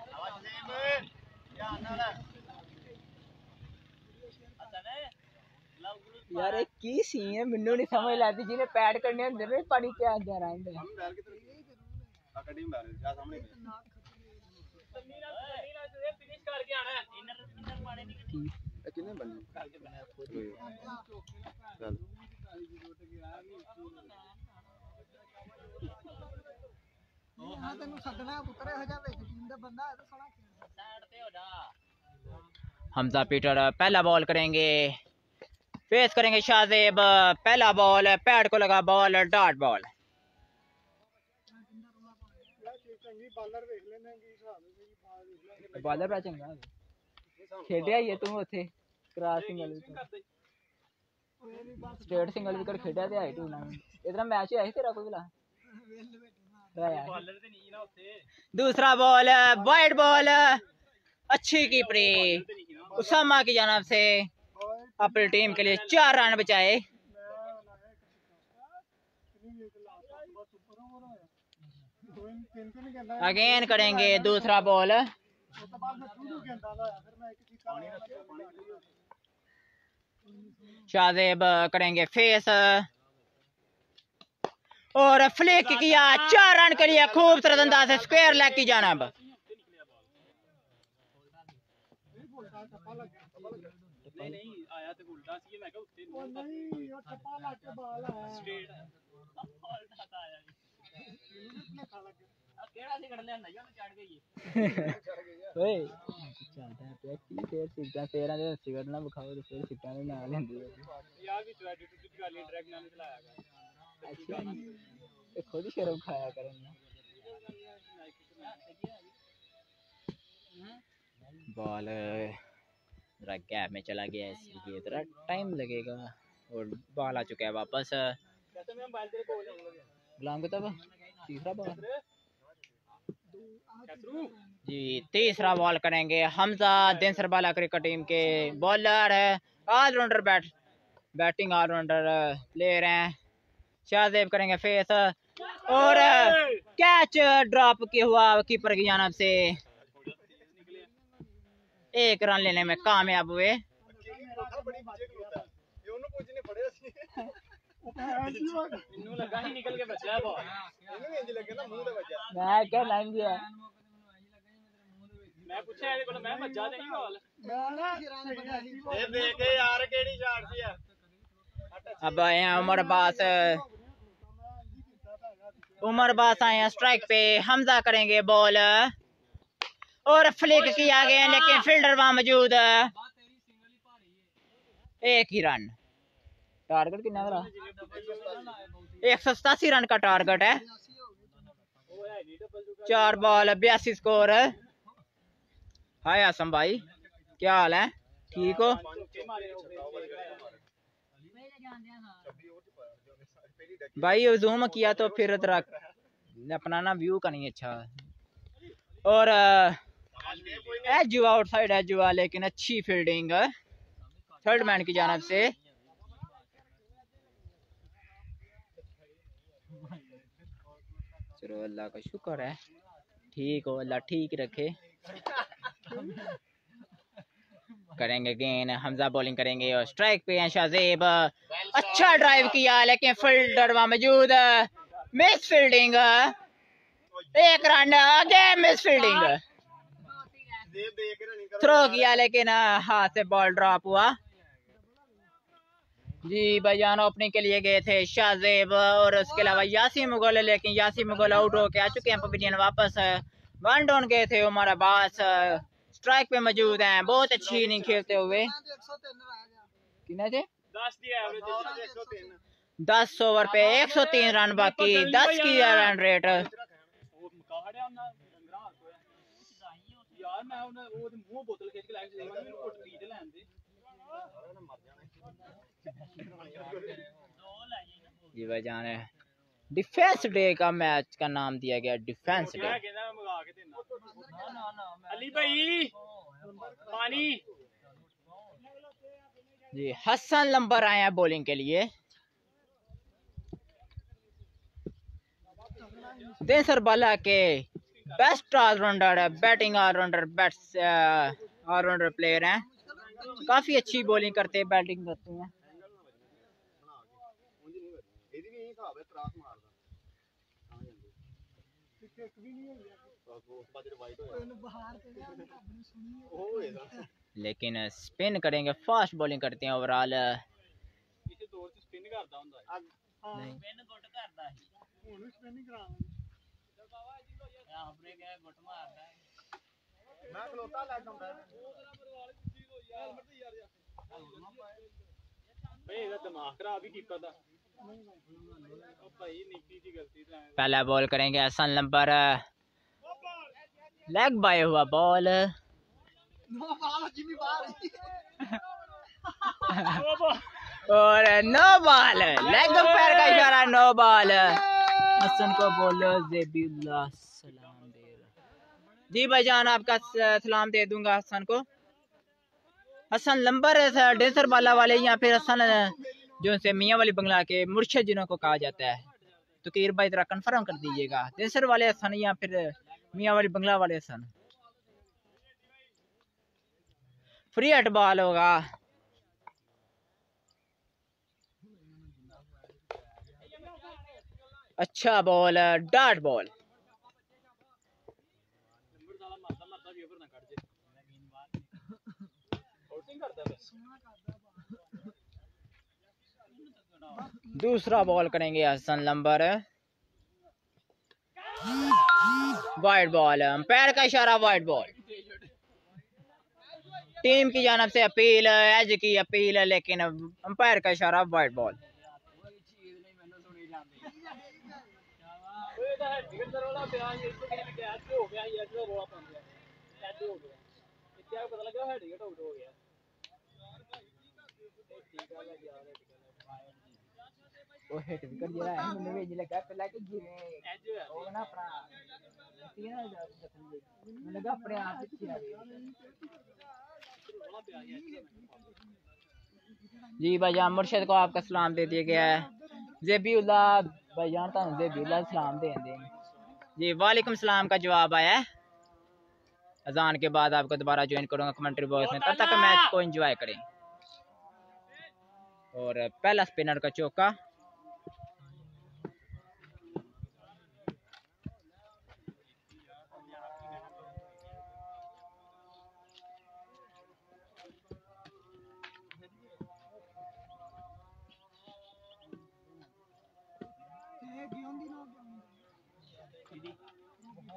ਆਵਾਜ਼ ਨਹੀਂ ਯਾਰ ਨਾ ਨਾ ਯਾਰ ਇਹ ਕੀ ਸੀ ਹੈ ਮੈਨੂੰ ਨਹੀਂ ਸਮਝ ਲੱਗਦੀ ਜਿਹਨੇ ਪੈਡ ਕਰਨੇ ਹੁੰਦੇ ਨੇ ਪਾਣੀ ਤੇ ਆ ਜਾ ਰਹੇ ਹੁੰਦੇ अंदर रहंदा ਹਮ ਬੈਲ ਕਿੱਧਰ ਆ ਕੱਢੀ ਬੈਲ ਜਾ ਸਾਹਮਣੇ फिनिश करके आना है ਇਨਰ ਇਨਰ ਪਾਣੇ ਨਹੀਂ ਇਹ ਕਿੰਨੇ ਬੰਦੇ ਚੱਲ ਹਾਂ ਤੈਨੂੰ ਛੱਡਣਾ ਪੁੱਤਰ ਇਹੋ ਜਿਹਾ ਵਿੱਚ ਟੀਮ ਦਾ ਬੰਦਾ ਹੈ ਤਾਂ ਸੋਹਣਾ ਖੇਡਦਾ ਸਾਈਡ ਤੇ ਹੋ ਜਾ हमजा पीटर पहला बॉल करेंगे फेस करेंगे शाहजेब पहला बॉल पैड को लगा बॉल डॉट बॉल ਬਾਲਰ ਵੇਖ ਲੈਣੇ ਕੀ ਹਿਸਾਬ ਹੈ ਜੀ ਬਾਲ ਵੇਖ ਲੈ बॉलर बड़ा चंगा खेडिया ही है तू उत्थे क्रॉस सिंगल ਉਹ ਵੀ ਬਸ स्ट्रेट सिंगल विकेट खेडिया ते आई टूर्नामेंट इधर मैच है तेरा कोई भला ਵੇਲ ਬੈਠੇ ਮਾਰ बॉलर ते नहीं ना उत्थे दूसरा बॉल वाइड बॉल अच्छी कीपरी उसामा की जानब से अपनी टीम के लिए चार रन बचाए अगेन करेंगे दूसरा बॉल शाहजेब करेंगे फेस और फ्लिक किया, चार रन के लिए खूबसूरत अंदाज से स्क्वायर लेग की अब नहीं नहीं आया तो उल्टा सी मैं कहा उत्थे ਉਹ ਨਹੀਂ ਉਹ ਟੱਪਾ ਲਾ ਕੇ ਬਾਲ ਆਇਆ स्ट्रेट ਉਲਟਾ ਤਾਂ ਆਇਆ ਇਹਨੇ ਖਾ ਲੱਗੇ ਆ ਕਿਹੜਾ ਸਿਗੜ ਲਿਆਂਦਾ ਯਾਰ ਚੜ ਗਈ ਓਏ ਚੱਲਦਾ ਪਿਆ ਕੀ ਫੇਰ ਸਿੱਧਾ ਫੇਰਾਂ ਦੇ ਸਿਗਰ ਨਾ ਵਿਖਾਓ ਤੇ ਫੇਰ ਸਿੱਟਾਂ ਦੇ ਨਾਲ ਲੈਂਦੇ यार भी ट्रेड टू कर ली ट्रैक नाम चलाया गया ਅੱਛਾ ਤੇ ਖੁਦ ਹੀ ਸ਼ਰਮ ਖਾਇਆ ਕਰਨ बॉल जरा गैप में चला गया है इसलिए जरा टाइम लगेगा और बॉल आ चुका है वापस कहते मैं मोबाइल तेरे को जाऊंगा गुलाम को तब तीसरा बॉल कैसरू जी तीसरा बॉल करेंगे। हमजा दिन सरबाला क्रिकेट टीम के। बॉलर है allrounder bat batting allrounder player हैं। शाहजेब करेंगे फेस और कैच ड्रॉप किया हुआ कीपर की जानब से। एक रन लेने में कामयाब हुए। मैं क्या लाइन दिया ਮੈਂ ਪੁੱਛਿਆ ਇਹਦੇ ਕੋਲ ਮੈਂ ਭੱਜਾ ਤੇ ਨਹੀਂ ਬਾਲ ਮੈਂ ਨਾ ਖਿਰਾਂ ਨੇ ਬਣਿਆ ਸੀ ਇਹ ਦੇਖ ਕੇ ਯਾਰ ਕਿਹੜੀ ਸ਼ਾਟ ਸੀ ਆ अब आए हैं उमर अब्बास उमर अब्बास आए हैं स्ट्राइक पे हमजा करेंगे बॉल और फ्लिक किया गया लेकिन फील्डर वहां मौजूद एक ही रन टारगेट कितना मेरा एक सौ सतासी रन का टारगेट है। चार बॉल, बयासी स्कोर। हाय आसम भाई, क्या हाल है? ठीक हो? भाई जूम किया तो फिर तेरा अपना ना व्यू का नहीं अच्छा। और है जुआ आउटसाइड है जुआ, लेकिन अच्छी फील्डिंग थर्ड मैन की जानब से। करो अल्लाह का शुक्र है। ठीक हो अल्लाह ठीक रखे। करेंगे गेंद, हमजा बॉलिंग करेंगे और स्ट्राइक पे हैं शाहजेब अच्छा ड्राइव किया, लेकिन फील्डर वहाँ मौजूद मिस फील्डिंग एक रन आगे मिस फील्डिंग थ्रो किया, लेकिन हाथ से बॉल ड्रॉप हुआ। जी भाईजान ओपनिंग के लिए गए थे शाहजेब और उसके अलावा यासी मुगल लेकिन यासी मुगल आउट होके आ चुके हैं पवेलियन वापस। वन डाउन गए थे उमर अब्बास। स्ट्राइक पे मौजूद हैं बहुत अच्छी इनिंग खेलते हुए। दस ओवर तो, पे एक सौ तीन रन बाकी दस की रन रेट यार मैं वो मुँह बोतल खींच के लाया जी भाई जान है। डिफेंस डे का मैच का नाम दिया गया डिफेंस डे अली भाई पानी। जी हसन लंबर आए हैं बॉलिंग के लिए। देसर बाला के बेस्ट ऑलराउंडर है batting allrounder bats allrounder player हैं। काफ़ी अच्छी बॉलिंग करते हैं बैटिंग करते हैं। लेकिन स्पिन करेंगे फास्ट बॉलिंग करते हैं ओवरऑल पहला बॉल करेंगे असल नंबर लेग बाय हुआ बॉल और नो बॉल लेग पैर का इशारा नो बॉल हसन को बोलो जेबीउल्लाह सलाम दे जी भाईजान आपका सलाम दे दूँगा हसन को हसन लंबर डेंसर बाला वाले या फिर हसन जो से मियाँ वाली बंगला के मुर्शिद जिन्हों को कहा जाता है तो कीर भाई जरा कंफर्म कर दीजिएगा डेंसर वाले हसन या फिर मियाँवाड़ी बंगला वाले सन। फ्री हट बॉल होगा। अच्छा बॉल डार्ट बॉल दूसरा बॉल करेंगे हसन लंबर। वाइट बॉल um, पैर का इशारा वाइट बॉल टीम की जानब से अपील एज की अपील लेकिन um, अंपायर का इशारा वाइट बॉल पता लगा हेड तो हो गया। ਪਿਆ ਸੀ ਇੱਥੇ ਕਿਸੇ ਨੇ ਕਿਹਾ ਕਿ ਹੋ ਗਿਆ ਸੀ ਅੱਜ ਦਾ ਰੋਲਾ ਪਾਉਂਦੇ ਆ ਅੱਜ ਹੋ ਗਿਆ ਇੱਥੇ ਆ ਕੇ ਪਤਾ ਲੱਗਾ ਹੈਡ ਵਿਕਟ ਆਊਟ ਹੋ ਗਿਆ ਠੀਕ ਆ ਯਾਰ वो हिट विकेट जरा है मैंने भेज लगा पहला कि गिरे ਐਜ ਹੋਇਆ वो ना अपना तीन मैंने लगा अपने आप पीछे आ गए ਰੋਲਾ ਪਿਆ ਸੀ ਅੱਜ ਦਾ जी भाईजान मुर्शद को आपका सलाम दे दिया गया है जेबीउल्ला भाईजान तो जेबीउल्ला सलाम दे देंगे जी वालेकुम सलाम का जवाब आया है अजान के बाद आपको दोबारा ज्वाइन करूंगा कमेंट्री बॉक्स में तब तक मैच को एंजॉय करें और पहला स्पिनर का चौका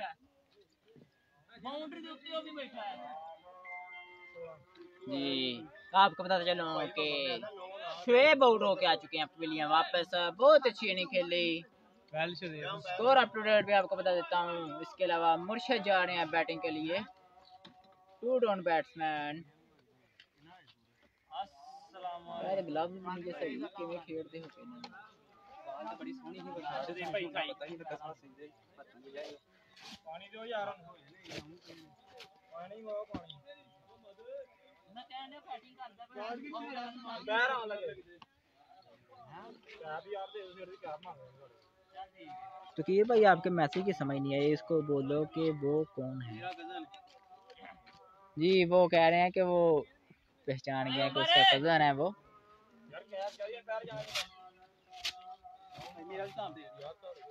है बाउंड्री के ऊपर भी बैठा है जी आपको बताते चलो कि शुएब आउट होके आ चुके हैं पवेलियन वापस बहुत अच्छी इनिंग खेली स्कोर अप टू डेट भी आपको बता देता हूँ इसके अलावा मुर्शद जा रहे हैं बैटिंग के लिए टू डाउन बैट्समैन ग्लव्स मुझे सही खेलते हो ਹੋ ਇਹਨਾਂ ਨੂੰ ਬਾਤ ਬੜੀ ਸੋਹਣੀ ਸੀ ਬਤਾ ਦੇ ਭਾਈ ਭਾਈ ਪਾਣੀ ਦਿਓ ਯਾਰ ਪਾਣੀ ਮੋ ਪਾਣੀ ਮੈਂ ਕਹਿੰਦਾ ਬੈਟਿੰਗ ਕਰਦਾ ਪਿਆ ਪੈਰ ਆਉਣ ਲੱਗੇ ਕਿਆ ਵੀ ਯਾਰ ਦੇ ਫਿਰ ਵੀ ਕਿਆ ਮਾਰਦੇ ਚੱਲ ਠੀਕ ਹੈ तो कि भाई आपके मैसेज की समझ नहीं आई इसको बोलो कि वो कौन है ਮੇਰਾ ਕਜ਼ਨ जी वो कह रहे हैं कि वो पहचान गया कि उसका कजन है वो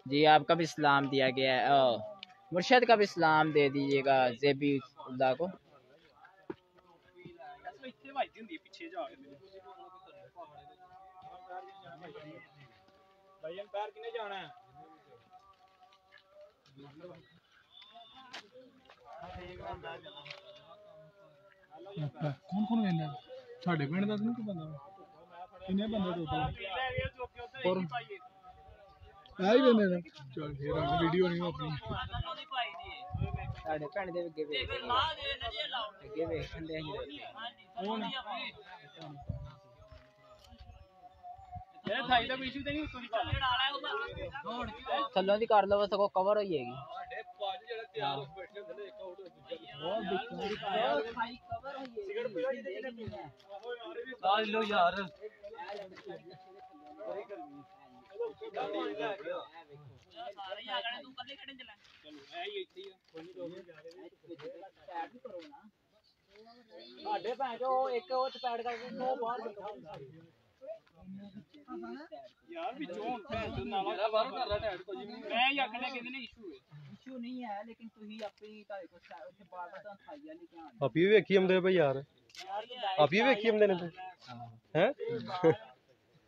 जी आपका भी सलाम दिया गया है अ, मुर्शद का भी सलाम दे दीजिएगा जेबी उल्ला को ਅਸਲ ਇੱਥੇ ਵੱਜਦੀ ਹੁੰਦੀ ਹੈ ਪਿੱਛੇ ਜਾ ਕੇ ਮੇਰੇ ਭਾਈ ਇਹ ਪੈਰ ਕਿਨੇ ਜਾਣਾ ਹੈ ਕੌਣ ਕੌਣ ਵੇਂਦਾ ਸਾਡੇ ਪਿੰਡ ਦਾ ਤਾਂ ਨਹੀਂ ਕੋਈ ਬੰਦਾ ਕਿੰਨੇ ਬੰਦੇ ਟੋਟਲ ਲੈ ਗਏ ਜੋ ਕਿ ਉੱਥੇ ਹੀ ਪਾਈਏ ਆ ਹੀ ਵੇਂਦੇ ਨੇ ਚਲ ਫੇਰ ਆ ਵੀਡੀਓ ਨਹੀਂ ਆਪਣੀ ਕਜ਼ਨ ਉਹਦੀ ਪਾਈ ਦੀ ਹੈ ਸਾਡੇ ਭੈਣ ਦੇ ਅੱਗੇ ਤੇ ਵੇਖ ਫਿਰ ਲਾ ਦੇ ਨਜੇ ਲਾਓ ਅੱਗੇ ਵੇਖਣ ਦੇ ਅਸੀਂ ਹਾਂਜੀ ਸੋਹਣੀ ਆ ਭਾਈ ਇਹ ਥਾਈ ਦਾ ਕੋਈ ਇਸ਼ੂ ਤੇ ਨਹੀਂ ਉੱਤੋਂ ਦੀ ਪਾ ਜਿਹੜਾ ਆਲਾ ਉਹਦਾ ਦੌੜ ਕੇ ਥੱਲੋਂ ਦੀ ਕਰ ਲਓ ਸਗੋਂ ਕਵਰ ਹੋ ਜਾਏਗੀ ਸਾਡੇ ਪੰਜ ਜਿਹੜੇ ਤਿਆਰ ਹੋ ਕੇ ਬੈਠੇ ਹੁੰਦੇ ਨੇ ਇੱਕ ਆਊਟ ਹੋ ਦੂਜਾ ਬਹੁਤ ਬਿੱਕੀ ਦੀ ਖਾਈ ਕਵਰ ਹੋ ਜਾਏਗੀ ਆ ਲੋ ਯਾਰ ਸਾਰੇ ਹੀ ਆ ਗਏ ਤੂੰ ਕੱਲੇ ਖੜੇ ਚਲਾ ਚਲੋ ਐ ਹੀ ਇੱਥੇ ਹੀ ਆ ਕੋਈ ਨਹੀਂ ਦੋ ਜਾ ਰਹੇ ਵੀ ਕਰੋ ਨਾ ਸਾਡੇ ਭੈਣ ਚੋ ਇੱਕ ਉਹ ਚਪੈੜ ਕਰਕੇ ਉਹ ਬਾਹਰ ਬੈਠਾ ਹੁੰਦਾ ਯਾਰ ਵਿੱਚੋਂ ਭੈਣ ਚੋਦ ਨਾਲਾ ਬਾਹਰ ਕਰ ਰਿਹਾ ਟੈਡ ਕੋਈ ਨਹੀਂ ਮੈਂ ਹੀ ਆਖਣਾ ਕਿਹਦੇ ਨੇ ਇਸ਼ੂ ਹੈ ਇਸ਼ੂ ਨਹੀਂ ਹੈ ਲੇਕਿਨ ਤੁਸੀਂ ਆਪਣੀ ਤੁਹਾਡੇ ਕੋਲ ਸਾ- ਉੱਥੇ ਬਾਹਰ ਦਾ ਖਾਈਆ ਲੈ ਕੇ ਆਣਾ ਆਪੀ ਵੀ ਵੇਖੀ ਆਉਂਦੇ ਭਾਈ ਯਾਰ ਆਪੀ ਵੀ ਵੇਖੀ ਆਉਂਦੇ ਨੇ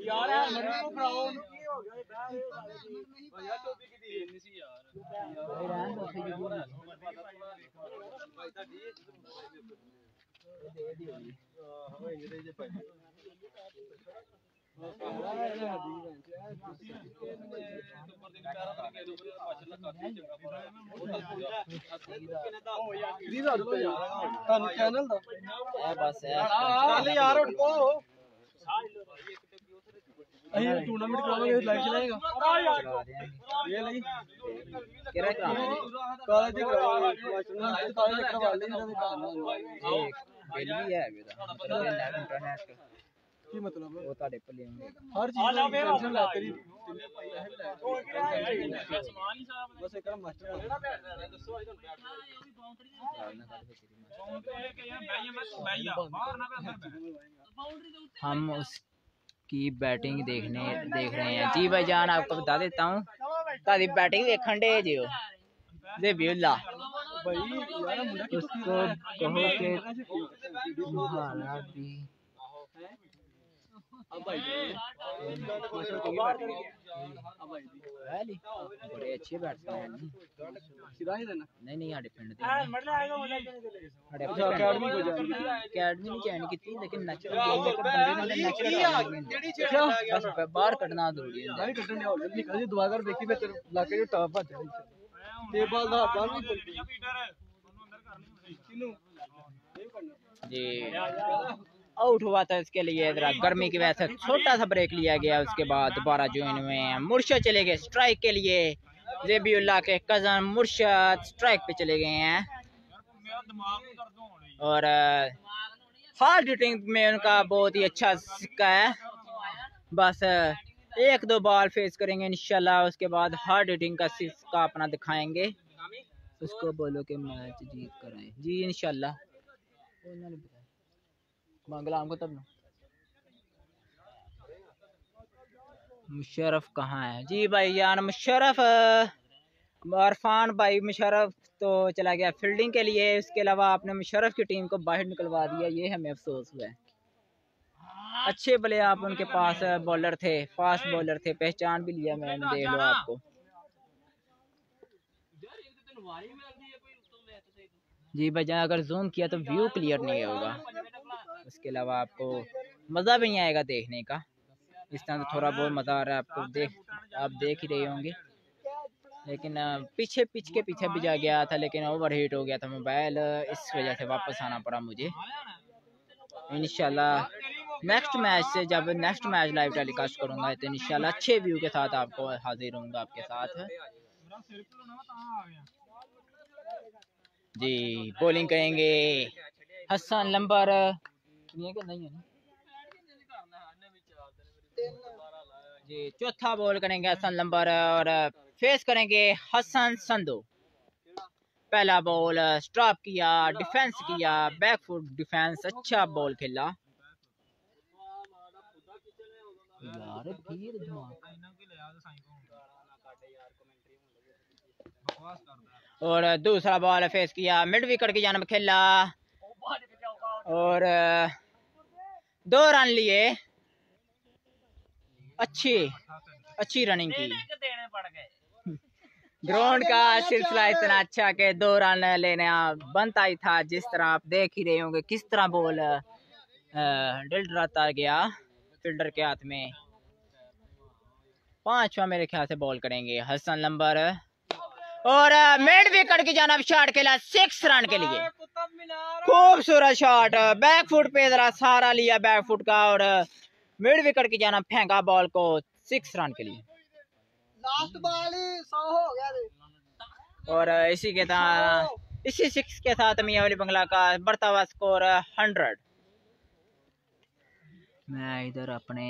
ਯਾਰ ਹਰਮਨ ਨੂੰ ਬਣਾਓ ਉਹਨੂੰ ਕੀ ਹੋ ਗਿਆ ਭਈਆ ਟੋਪੀ ਕਿਦੀ ਇੰਨੀ ਸੀ ਯਾਰ ਭਾਈ ਰਹਿਣ ਦੋ ਉੱਥੇ ਜਰੂਰ ਭਾਈ ਤਾਂ ਡੀ ਦੇ ਦੀ ਹੋਈ ਹਾਂ ਇੰਗਰੇ ਜੇ ਭਾਈ ਤੁਹਾਨੂੰ ਚੈਨਲ ਦਾ ਐ ਬਸ ਐ ਚੱਲ ਯਾਰ ਉੱਠ ਪੋ। ਅਸੀਂ ਟੂਰਨਾਮੈਂਟ ਕਰਾਵਾਂਗੇ ਲਾਈਵ ਚਲਾਏਗਾ चला देंगे ਇਹ ਲਈ किरा काम ਕਾਲਜ ਦੇ ਕਰਾਵਾਂਗੇ ਮਾਸਟਰ ਕਾਲਜ ਦੇ ਕਰਵਾ ਲੈਂਦੇ ਨੇ एक बिल भी है अभी दा मतलब नेट इंटरनेट ਕੀ ਮਤਲਬ वो ਤੁਹਾਡੇ ਭਲੇ ਹੋਣਗੇ ਹਰ ਚੀਜ਼ ਦੀ ਟੈਨਸ਼ਨ ਲੈ ਤੇਰੀ ਸਮਾਨ ਹੀ ਸਾਰਾ ਬਸ ਇੱਕ ਮਾਸਟਰ ਦੱਸੋ ਅੱਜ ਤੁਹਾਨੂੰ ਹਾਂ ਇਹ ਵੀ ਬਾਉਂਡਰੀ ਦੇ ਨਾਲ ਨਾ ਕਰ ਦੇ ਫੋਨ ਤੇ ਕਿ ਯਾਰ ਮੈਂ ਮੈਂ ਮੈਂ ਬਾਹਰ ਨਾ ਕਰ ਬਾਉਂਡਰੀ ਦੇ ਉੱਤੇ हम उस की बैटिंग देखने देख रहे हैं। जी भाई जान आपको बता देता हूँ। तारी बैटिंग देखन डे जियो। जेबीउल्ला उसको कहो के तुम्हारा भी बड़े अच्छे बैट्समैन हैं नहीं नहीं साढ़े पिंड दे ने। साढ़े अपने पिंड अकैडमी नहीं ज्वाइन की लेकिन नेचुरल गेम में बंदे ने नेचुरल बस बाहर कढ़ना जरूरी है ਦੁਆ ਕਰ ਦੇਖੀ ਮੈਂ ਤੇਰੇ ਲਾਕੇ ਚ ਟਾਪ ਭੱਜ ਜਾਣੀ ਤੇ ਬਾਲ ਦਾ ਬਾਲ ਵੀ जी आउट हुआ था इसके लिए जरा गर्मी की वजह से छोटा सा ब्रेक लिया गया उसके बाद दोबारा ज्वाइन हुए हैं। मुर्शद चले गए स्ट्राइक के लिए। जेबीउल्ला के कज़न मुर्शद स्ट्राइक पे चले गए हैं। और हार्ड हिटिंग में उनका बहुत ही अच्छा सिक्का है। बस एक दो बॉल फेस करेंगे इंशाल्लाह उसके बाद हार्ड हिटिंग का सिक्का अपना दिखाएँगे। उसको बोलो कि मैच जीत कर आए। जी बताया मंगला हमको तब ना। मुशरफ कहाँ है? जी भाई यार मुशरफ अरफान भाई मुशरफ तो चला गया फील्डिंग के लिए। उसके अलावा आपने मुशरफ की टीम को बाहर निकलवा दिया, ये हमें अफसोस हुआ है। अच्छे भले आप उनके पास बॉलर थे फास्ट बॉलर थे, पहचान भी लिया मैंने, देख लो आपको। जी भाई अगर जूम किया तो व्यू क्लियर नहीं होगा। उसके अलावा आपको मज़ा भी नहीं आएगा देखने का। इस तरह तो थोड़ा बहुत मज़ा आ रहा है आपको देख, आप देख ही रहे होंगे। लेकिन पीछे पिच के पीछे भी जा गया था, लेकिन ओवर हीट हो गया था मोबाइल इस वजह से वापस आना पड़ा मुझे। इंशाल्लाह नेक्स्ट मैच से जब नेक्स्ट मैच लाइव टेलीकास्ट करूँगा तो इंशाल्लाह अच्छे व्यू के साथ आपको हाजिर रहूँगा आपके साथ। जी बॉलिंग करेंगे। हसन लंबर ये क्या नहीं है ना? जी चौथा बॉल करेंगे हसन लंबर और फेस करेंगे हसन संधू। पहला बॉल स्टॉप किया डिफेंस किया बैक फुट डिफेंस अच्छा बॉल खेला। यार फिर और दूसरा बॉल फेस किया मिड विकेट की जानब खेला। और दो रन लिए। अच्छी अच्छी रनिंग की। ग्राउंड का सिलसिला इतना अच्छा के दो रन लेना बनता ही था जिस तरह आप देख ही रहे होंगे किस तरह बॉल डलडराता गया फील्डर के हाथ में। पांचवा मेरे ख्याल से बॉल करेंगे। हसन नंबर और मिड विकेट की जानब शॉट खेला सिक्स रन के लिए। खूबसूरत शॉट बैक फुट पे जरा सहारा लिया बैक फुट का और मिड विकेट की जानब फेंका बॉल को सिक्स रन के लिए। लास्ट बॉल ही हो गया और इसी के साथ इसी सिक्स के साथ मियाँ वाली बंगला का बढ़ता हुआ स्कोर हंड्रेड मैं इधर अपने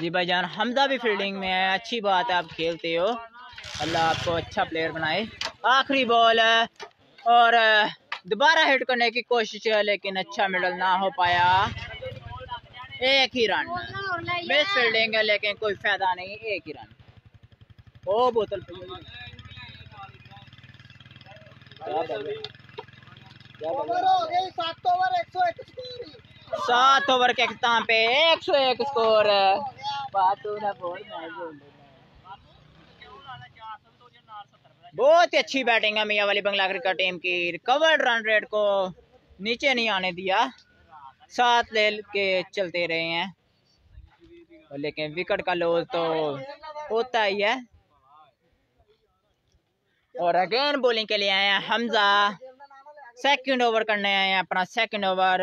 जी भाई जान हमजा भी फील्डिंग में है। अच्छी बात है, आप खेलते हो। अल्लाह आपको अच्छा प्लेयर बनाए। आखिरी बॉल और, दोबारा हिट करने की कोशिश है, लेकिन अच्छा मिडल ना हो पाया। एक ही रन मिस फील्डिंग है, लेकिन कोई फ़ायदा नहीं। एक ही रन ओ, बोतल क्या ओवर हो? गई एक सौ? सात ओवर के अख्ताम पे, एक सौ एक स्कोर। बहुत ही अच्छी बैटिंग है मियाँ वाली बंगला क्रिकेट टीम की। रिकवर्ड रन रेट को नीचे नहीं आने दिया। साथ ले के चलते रहे हैं। लेकिन विकेट का लॉस तो होता ही है। और अगेन बॉलिंग के लिए आए हैं हमजा। सेकंड ओवर करने आए हैं अपना सेकंड ओवर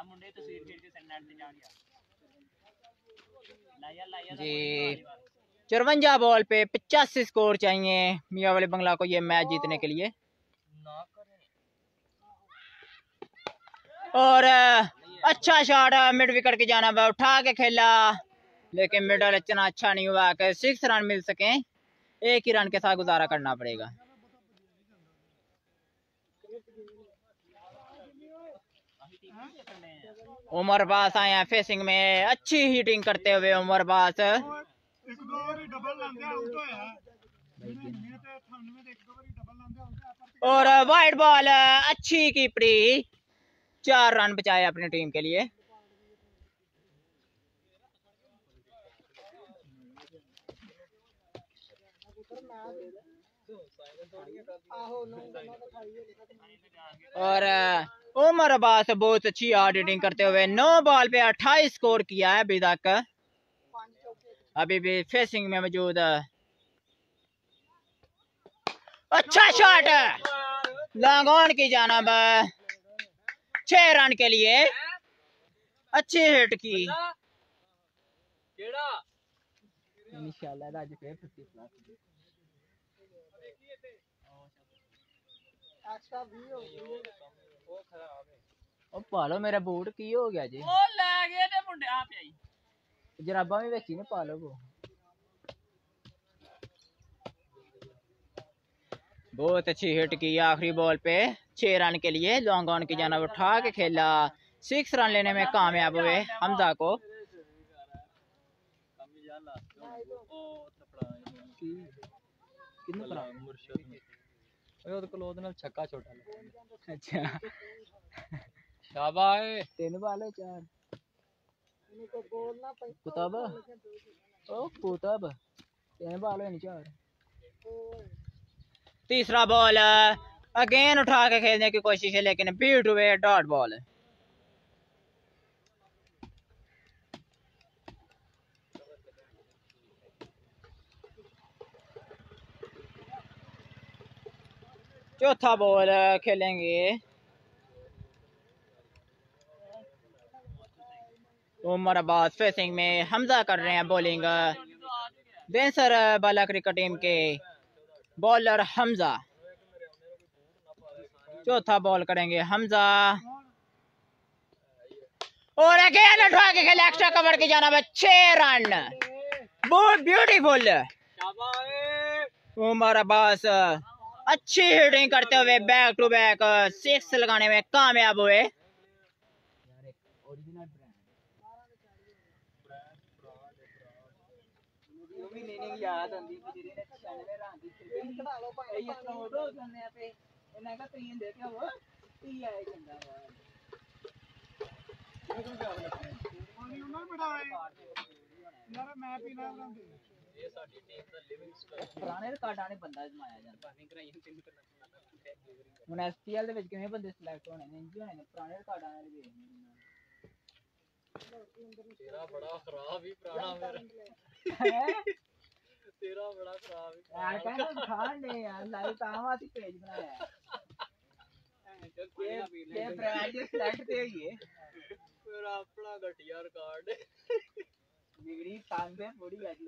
हम्म। जी। चौवंजा बॉल पे पचासी स्कोर चाहिए मियाँ वाले बंगला को ये मैच जीतने के लिए। और अच्छा शॉट मिड विकेट के जाना है उठा के खेला। लेकिन मिडल इतना अच्छा नहीं हुआ कि सिक्स रन मिल सके। एक ही रन के साथ गुजारा करना पड़ेगा। उमर बास आया फेसिंग में अच्छी हीटिंग करते हुए उमर बास। और वाइट बॉल अच्छी कीपरी चार रन बचाए अपनी टीम के लिए। और उमर अब्बास बहुत अच्छी आर्डिटिंग करते हुए नौ बॉल पे अट्ठाईस स्कोर किया है अभी तक अभी भी फेसिंग में मौजूद अच्छा शॉट लॉन्ग ऑन की जानब छह रन के लिए अच्छी हिट की। इंशाल्लाह ਉਹ ਪਾ ਲਓ ਮੇਰਾ ਬੂਟ ਕੀ ਹੋ ਗਿਆ ਜੀ ਉਹ ਲੈ ਗਏ ਤੇ ਮੁੰਡੇ ਆ ਪਿਆ ਈ। ਜਰਾਬਾਂ ਵੀ ਵਿੱਚ ਹੀ ਨੇ ਪਾ ਲਓ वो। बहुत अच्छी हिट की आखिरी बॉल पे छह रन के लिए लॉन्ग ऑन की जाना उठा के खेला सिक्स रन लेने में कामयाब हुए हमजा को कितने पर ਉਹਦੇ ਕੋਲ ਉਹਦੇ ਨਾਲ ਛੱਕਾ ਛੋਟਾ अच्छा ਸ਼ਾਬਾਸ਼ तीन बाल है चार ਇਹਨੂੰ ਕੋਈ ਬੋਲ ਨਾ ਪਈ कुतब ओ कुतब तीन बाल है नहीं चार तीसरा बॉल अगेन उठा के खेलने की कोशिश है लेकिन बीट हुए डॉट बॉल चौथा बॉल खेलेंगे। उमर अब्बास फेसिंग में हमजा कर रहे हैं bowling Bensar Bala cricket team के बॉलर हमजा। चौथा बॉल करेंगे हमजा। और अगेन उठा के खेले एक्स्ट्रा कवर की जाना है छह रन बहुत ब्यूटीफुल उमर अब्बास अच्छी हिटिंग करते हुए बैक टू बैक सिक्स लगाने में कामयाब हुए। कि जेरी ने 96 रन दी थी ਕਢਾ ਲਓ ਭਾਈ ਇਹ ਨੋਟ ਹੋ ਜਾਂਦੇ ਆ ਤੇ ਇਹਨਾਂ ਦਾ ਤੀਨ ਦੇ ਕੇ ਉਹ ਤੀ ਆਏ ਜਾਂਦਾ ਵਾ ਪਾਣੀ ਉਹਨਾਂ ਨੂੰ ਬਿਠਾਏ ਯਾਰ ਮੈਂ ਪੀਣਾ ਬਣਾਉਂਦੇ ਪੁਰਾਣੇ ਰਿਕਾਰਡਾਂ ਨੇ ਬੰਦਾ ਜਮਾਇਆ ਜਾਂਦਾ ਹੁਣ ਐਸਪੀਐਲ ਦੇ ਵਿੱਚ ਕਿਵੇਂ ਬੰਦੇ ਸਿਲੈਕਟ ਹੋਣੇ ਨੇ ਇੰਜ ਹੋਣੇ ਨੇ ਪੁਰਾਣੇ ਰਿਕਾਰਡਾਂ ਨਾਲ ਵੇਖਣੇ ਨੇ ਤੇਰਾ ਬੜਾ ਖਰਾਬ ਹੀ ਪੁਰਾਣਾ ਮੇਰਾ ਹੈ ਤੇਰਾ ਬੜਾ ਖਰਾਬ ਹੀ ਯਾਰ ਕਹਿੰਦਾ ਖਾਣ ਨੇ ਯਾਰ ਲਾਈਵ ਤਾਂ ਵਾਸੀ ਪੇਜ ਬਣਾਇਆ ਇਹ ਇਹ ਬ੍ਰਾਂਡ ਦੇ ਸਿਲੈਕਟ ਤੇ ਹੋਈ ਹੈ ਮੇਰਾ ਆਪਣਾ ਘਟਿਆ ਰਿਕਾਰਡ ਬਿਗੜੀ ਤੰਗ ਤੇ ਬੁੜੀ ਅੱਜ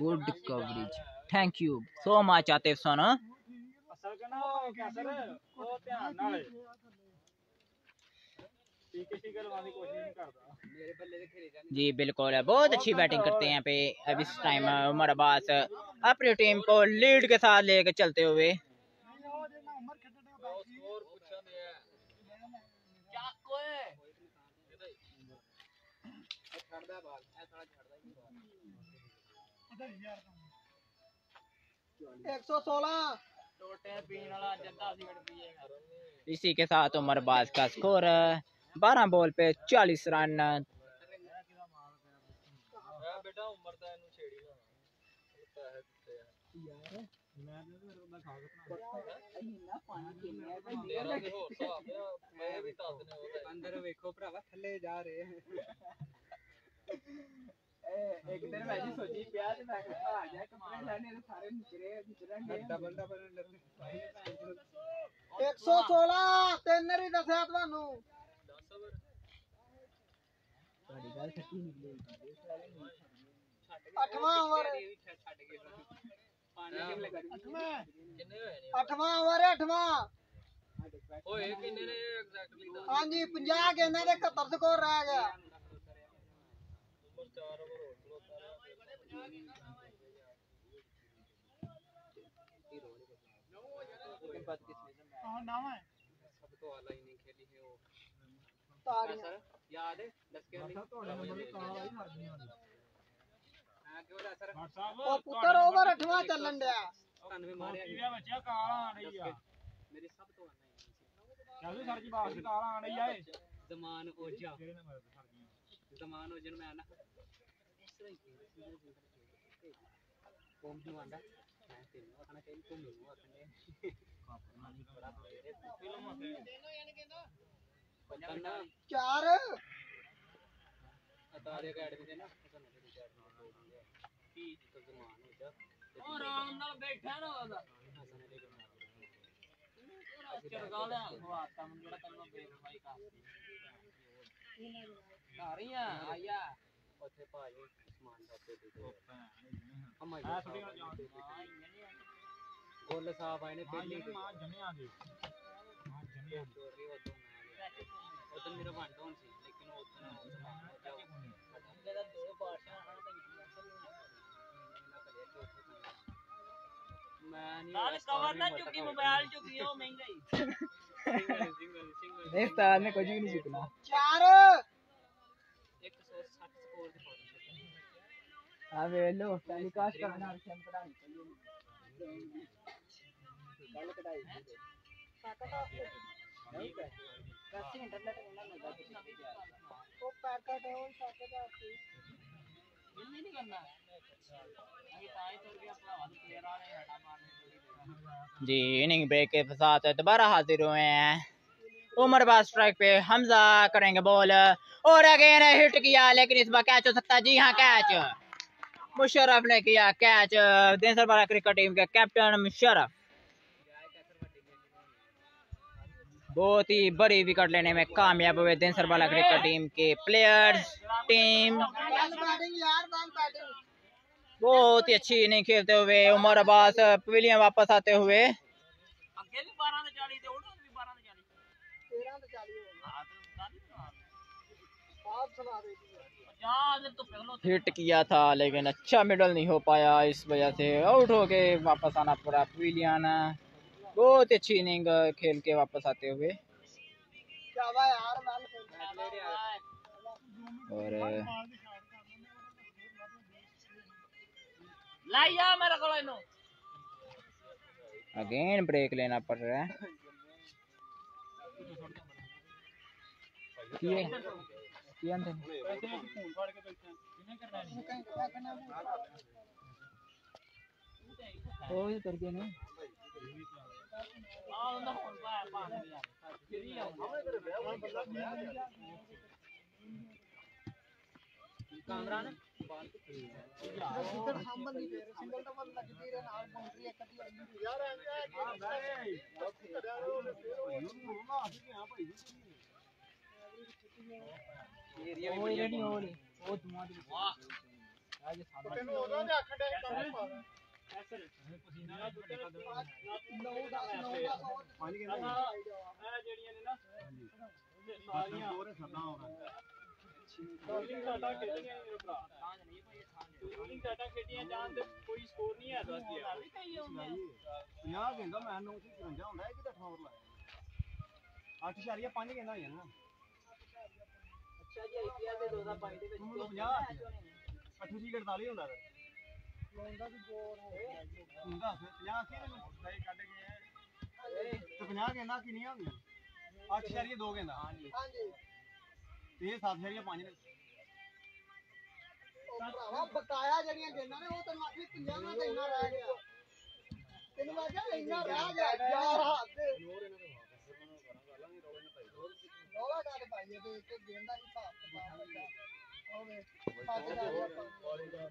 good coverage thank you so much Atif ji, बिल्कुल। बहुत अच्छी बैटिंग करते हैं पे। अब इस टाइम उमर अब्बास अपनी टीम को लीड के साथ लेकर चलते हुए। इसी के साथ उमर बाज का स्कोर बारह बॉल पे चालीस रन। ਅੰਦਰ ਵੇਖੋ ਭਰਾਵਾ ਥੱਲੇ ਜਾ ਰਹੇ ਇਹ ਇੱਕ ਦਿਨ ਮੈਂ ਜੀ ਸੋਚੀ ਪਿਆ ਤੇ ਮੈਂ ਕਿਹਾ ਆ ਜਾ ਕੱਪੜੇ ਲੈਣੇ ਤੇ ਸਾਰੇ ਨਿਕਰੇ ਨਿਕਰਾਂਗੇ ਡਬਲ ਡਬਲ 116 ਤਿੰਨ ਰੀ ਦੱਸਿਆ ਤੁਹਾਨੂੰ ਦੱਸ ਓਵਰ ਤੁਹਾਡੀ ਗੱਲ ਸੱਚੀ ਨਿਕਲੀ ਅੱਠਵਾਂ ਓਵਰ ਛੱਡ ਕੇ ਪਾਣੀ ਕਿੰਨੇ ਮੈਂ ਕਿੰਨੇ ਹੋਏ ਨੇ ਅੱਠਵਾਂ ਓਵਰ ਅੱਠਵਾਂ ਓਏ ਕਿੰਨੇ ਨੇ ਐਗਜ਼ੈਕਟਲੀ ਦੱਸ ਹਾਂਜੀ 50 ਗੇਂਦਾਂ ਦੇ 71 ਸਕੋਰ ਰਹਿ ਗਿਆ ਉਮਰ 4 ਓਵਰ ਹੋਰ ਖਲੋਤਾ ਰਿਹਾ ਹਾਂ ਨਾ ਹੈ ਸਭ ਤੋਂ ਆਲਾ ਇਨਿੰਗ ਖੇਲੀ ਹੈ ਉਹ ਤਾਰੀਆਂ ਯਾਦ ਹੈ ਦੱਸ ਕੇ ਨਹੀਂ ਹਾਂ ਕਿਉਂ ਦਾ ਸਰ ਉਹ ਪੁੱਤਰ ਓਵਰ 8ਵਾਂ ਚੱਲਣ ਡਿਆ। ਤੁਹਾਨੂੰ ਵੀ ਮਾਰਿਆ ਗਿਆ। ਬੱਚਾ ਕਾਲ ਆਣ ਰਹੀ ਆ। ਮੇਰੇ ਸਭ ਤੋਂ ਆਣਾ ਕਹਿੰਦੇ ਸਰ ਜੀ ਬਾਸ ਕਾਲ ਆਣ ਰਹੀ ਆ ਏ ਜ਼ਮਾਨ ਓਜਾ ਜ਼ਮਾਨ ਓਜਨ ਮੈਂ ਆਣਾ ਕੋਮ ਨੂੰ ਆਂਦਾ। ਮੈਂ ਤੈਨੂੰ ਆਖਣਾ ਕਿ ਕੋਮ ਨੂੰ ਆਖਣੇ ਕਾਪਰ ਨਾਲ ਬੜਾ ਫਿਲਮ ਆਖੇ ਦੇਨੋ ਯਾਨ ਕਹਿੰਦਾ ਪੰਜਾਂ ਚਾਰ। ਅਤਾ ਦੇ ਅਕੈਡਮੀ ਦੇ ਨਾ ਦੋ ਬੰਦੇ ਆ ਕੀ ਤੇ ਜ਼ਮਾਨ ਓਜਾ ਤੇ ਉਹ ਆਰਾਮ ਨਾਲ ਬੈਠਾ ਨਾ ਉਹਦਾ ਹਸਨ ਅਲੀ ਗੁਰਨਾਮ ਚੜਗਾ ਲਿਆ ਖਵਾਤਾ ਮੈਨੂੰ ਜਿਹੜਾ ਤੈਨੂੰ ਬੇਵਫਾਈ ਕਰਦੀ ਸਾਰੀਆਂ ਆਇਆ ਉੱਥੇ ਭਾਜੀ ਉਸਮਾਨ ਦਾ ਤੇ ਦੇ ਹਮਾਈ ਆ ਛੋਟੀ ਨਾਲ ਜਾਣ ਗੁੱਲ ਸਾਹਿਬ ਆਏ ਨੇ ਪਹਿਲੀ ਮਾਂ ਜੰਮਿਆ ਦੇ ਮਾਂ ਜੰਮਿਆ ਦੇ ਚੋਰੀ ਉਦੋਂ ਉਦੋਂ ਮੇਰਾ ਵਨ ਡਾਊਨ ਸੀ ਲੇਕਿਨ ਉਦੋਂ ਉਸਮਾਨ ਹੋ ਜਾਓ ਜਿਹੜਾ ਦੋ ਬਾਦਸ਼ਾਹ ਹਨ लाल कवर ना चुकी मोबाइल चुकी हो। महँगाई इस तार ने कुछ भी नहीं चुकना चार। हाँ वे लो टेलीकास्ट करना हम पता नहीं कटाई। इंटरनेट बिल नहीं करना जी इनिंग ब्रेक के साथ दोबारा हाजिर हुए हैं। उमर बास स्ट्राइक पे हमजा करेंगे बॉल और अगेन हिट किया, लेकिन इस बार कैच हो सकता है। जी हाँ कैच मुशरफ ने किया catch Desar Bara cricket team के कैप्टन मुशरफ बहुत ही बड़ी विकेट लेने में कामयाब हुए देंसर बाला क्रिकेट टीम के प्लेयर्स, टीम। बहुत ही अच्छी इनिंग खेलते हुए उमर अब्बास, पवेलियन वापस आते हुए। हिट किया था, लेकिन अच्छा मिडल नहीं हो पाया, इस वजह से आउट होके वापस आना पड़ा पवेलियन। बहुत अच्छी इनिंग खेल के वापस आते हुए। और अगेन ब्रेक लेना पड़ रहा है। ये किए अंदर ओ ये करके नहीं। ਕਾਮਰਾਨ ਸਿੰਗਲ ਹੰਬਲ ਨਹੀਂ ਦੇ ਸਿੰਗਲ ਤਾਂ ਮਨ ਲੱਗਦੀ ਰਹਿ ਨਾਲ ਬਾਉਂਡਰੀ ਇੱਕ ਦੀ ਆਈ ਯਾਰ ਐਂ ਕਿ ਏਰੀਆ ਵੀ ਨਹੀਂ ਉਹ ਨਹੀਂ ਉਹ ਧੂਆਂ ਦੀ। ਵਾਹ। ਅੱਜ ਸਾਡਾ ਤੈਨੂੰ ਉਹਦਾ ਦੇ ਅੱਖ ਡੇ ਕੰਮ ਪਾ ਨੌ ਦਸ ਨੌ ਦਸ ਹੋਰ ਪੰਜ ਕਹਿੰਦੇ ਇਹ ਜਿਹੜੀਆਂ ਨੇ ਨਾ ਸਾਰੀਆਂ ਹੋਰ ਸਦਾ ਹੋਣਾ ਬੋਲਿੰਗ ਸਾਡਾ ਖੇਡੀਆਂ ਮੇਰੇ ਭਰਾ ਬੋਲਿੰਗ ਸਾਡਾ ਖੇਡੀਆਂ ਜਾਣ ਤੇ ਕੋਈ ਸਕੋਰ ਨਹੀਂ ਹੈ ਦੱਸ ਗਿਆ ਵੀ ਕਈ ਹੁੰਦੇ 50 ਕਹਿੰਦਾ ਮੈਂ 953 ਹੁੰਦਾ ਇਹ ਕਿਤੇ ਠੋਰ ਲਾਇਆ 8.5 ਕਹਿੰਦਾ ਹੋਇਆ ਨਾ ਅੱਛਾ ਜੀ ਆਈਪੀਐਲ ਦੇ 2022 ਦੇ ਵਿੱਚ ਤੂੰ ਤਾਂ 50 ਅੱਠੂ ਜੀ 48 ਹੁੰਦਾ ਫਿਰ ਲੈਂਦਾ ਵੀ ਬੋਰ ਹੋ ਗਿਆ ਜੀ। ਹੁੰਦਾ ਫਿਰ 50 ਸੀ ਮੈਨੂੰ ਸਹੀ ਕੱਢ ਗਏ ਏ ਤੇ 50 ਕਹਿੰਦਾ ਕਿੰਨੀਆਂ ਹੋ ਗਈਆਂ 8 ਸ਼ਰੀਏ 2 ਕਹਿੰਦਾ। ਹਾਂਜੀ। ਹਾਂਜੀ। ਤੇ 7 ਸ਼ਰੀਏ 5 ਨੇ ਭਰਾਵਾ ਬਕਾਇਆ ਜਿਹੜੀਆਂ ਗੇਂਦਾਂ ਨੇ ਉਹ ਤੈਨੂੰ ਆਖੀ 50 ਨਾਲ ਇੰਨਾ ਰਹਿ ਗਿਆ। ਤੈਨੂੰ ਆਖਿਆ ਇੰਨਾ ਰਹਿ ਗਿਆ ਯਾਰ ਹੱਥ ਜੋਰ ਇਹਨਾਂ ਦੇ ਵਾਪਸ ਮੈਨੂੰ ਕਰਾਂਗਾ ਲਾਂਗੇ ਰੋਲੇ ਨਾ ਪਾਈ ਰੋਲਾ ਕਾਟ ਪਾਈਏ ਤੇ ਇੱਕ ਗੇਂਦਾਂ ਦੀ ਭਾਪ ਪਾ ਉਹ ਵੇ ਪਾਟ ਦਾ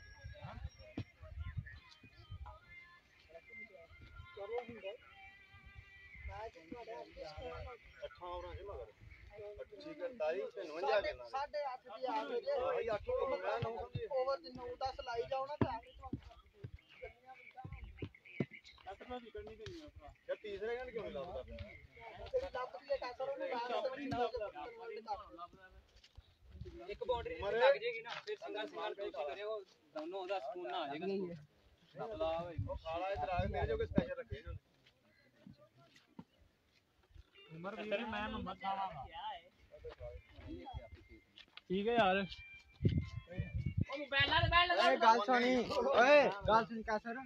ਕਰੋ ਹੁੰਦਾ ਬਾਅਦ ਤੁਹਾਡੇ ਹੋਰਾਂ ਦੇ ਮਗਰ। ਠੀਕ ਹੈ 40 ਤੇ 59 ਦੇ ਨਾਲ ਸਾਡੇ 8 ਦੀ ਆ ਗਈ ਭਾਈ 8 ਤੋਂ ਮੈਂ ਨਾ ਸਮਝੀ ਓਵਰ ਤੇ 9 10 ਲਾਈ ਜਾਓ ਨਾ ਤਾਂ ਆਖਰੀ ਤੁਹਾਨੂੰ ਚੱਲੀਆਂ ਬੰਦਾ ਡਾਕਟਰ ਨਾਲ ਨਿਕਲਣੀ ਤੇ ਨਹੀਂ ਆ ਭਰਾ। ਯਾ ਤੀਸਰੇ ਘੰਟੇ ਕਿਉਂ ਨਹੀਂ ਲੱਭਦਾ? ਤੇਰੀ ਲੱਭਦੀ ਹੈ ਟਾਸਰ ਉਹਨੂੰ ਬਾਅਦ ਵਿੱਚ ਲੱਭਦਾ ਇੱਕ ਬਾਉਂਡਰੀ ਲੱਗ ਜੇਗੀ ਨਾ ਫਿਰ ਸੰਗਾ ਸਮਾਨ ਪੇਸ਼ ਕਰਿਓ ਦੋਨੋਂ ਦਾ ਸਕੂਨ ਨਾ ਆ ਜਾਏਗਾ। ਰੱਬਲਾ ਹੋਏ ਉਹ ਖਾਲਾ ਇਧਰ ਆ ਕੇ ਮੇਰੇ ਜੋਗੇ ਸਪੈਸ਼ਲ ਰੱਖੇ ਇਹਨਾਂ ਨੇ ਉਮਰ ਵੀ ਮੈਂ ਮੁਹੰਮਦ ਖਾਣਾ ਠੀਕ ਹੈ ਯਾਰ ਉਹਨੂੰ ਪਹਿਲਾਂ ਤੇ ਪਹਿਲਾਂ ਓਏ ਗੱਲ ਸੁਣੀ ਓਏ ਗੱਲ ਸੁਣੀ ਕਸਰ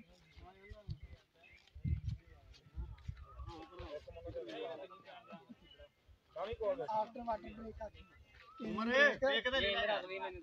ਆਫਟਰ ਵਾਟਰ ਬ੍ਰੇਕ ਆ ਉਮਰ ਇੱਕ ਤੇ ਗੇਂਦ ਰੱਖ ਵੀ ਮੈਨੂੰ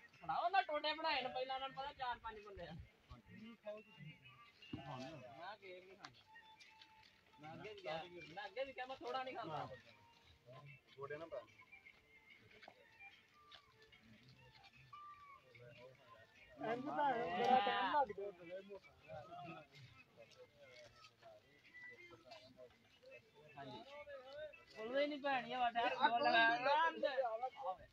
ਬਣਾਓ ਨਾ ਟੋਟੇ ਬਣਾਏ ਨੇ ਪਹਿਲਾਂ ਉਹਨਾਂ ਨੂੰ ਪਤਾ ਚਾਰ ਪੰਜ ਬੰਦੇ ਆ। ਮੈਂ ਕੇਕ ਨਹੀਂ ਖਾਣਾ ਮੈਂ ਅੱਗੇ ਵੀ ਕਿਹਾ ਮੈਂ ਅੱਗੇ ਵੀ ਕਿਹਾ ਮੈਂ ਥੋੜਾ ਨਹੀਂ ਖਾਂਦਾ। ਗੋਡੇ ਨਾ ਪਾ। ਐਂ ਤਾਂ ਬੜਾ ਟਾਈਮ ਲੱਗ ਗਿਆ ਬੋਲਦੇ ਨਹੀਂ ਭੈਣੀ ਆ ਗੋਲ ਲਗਾ ਆਰਾਮ ਦੇ ਆਵੇ ਆਵੇ।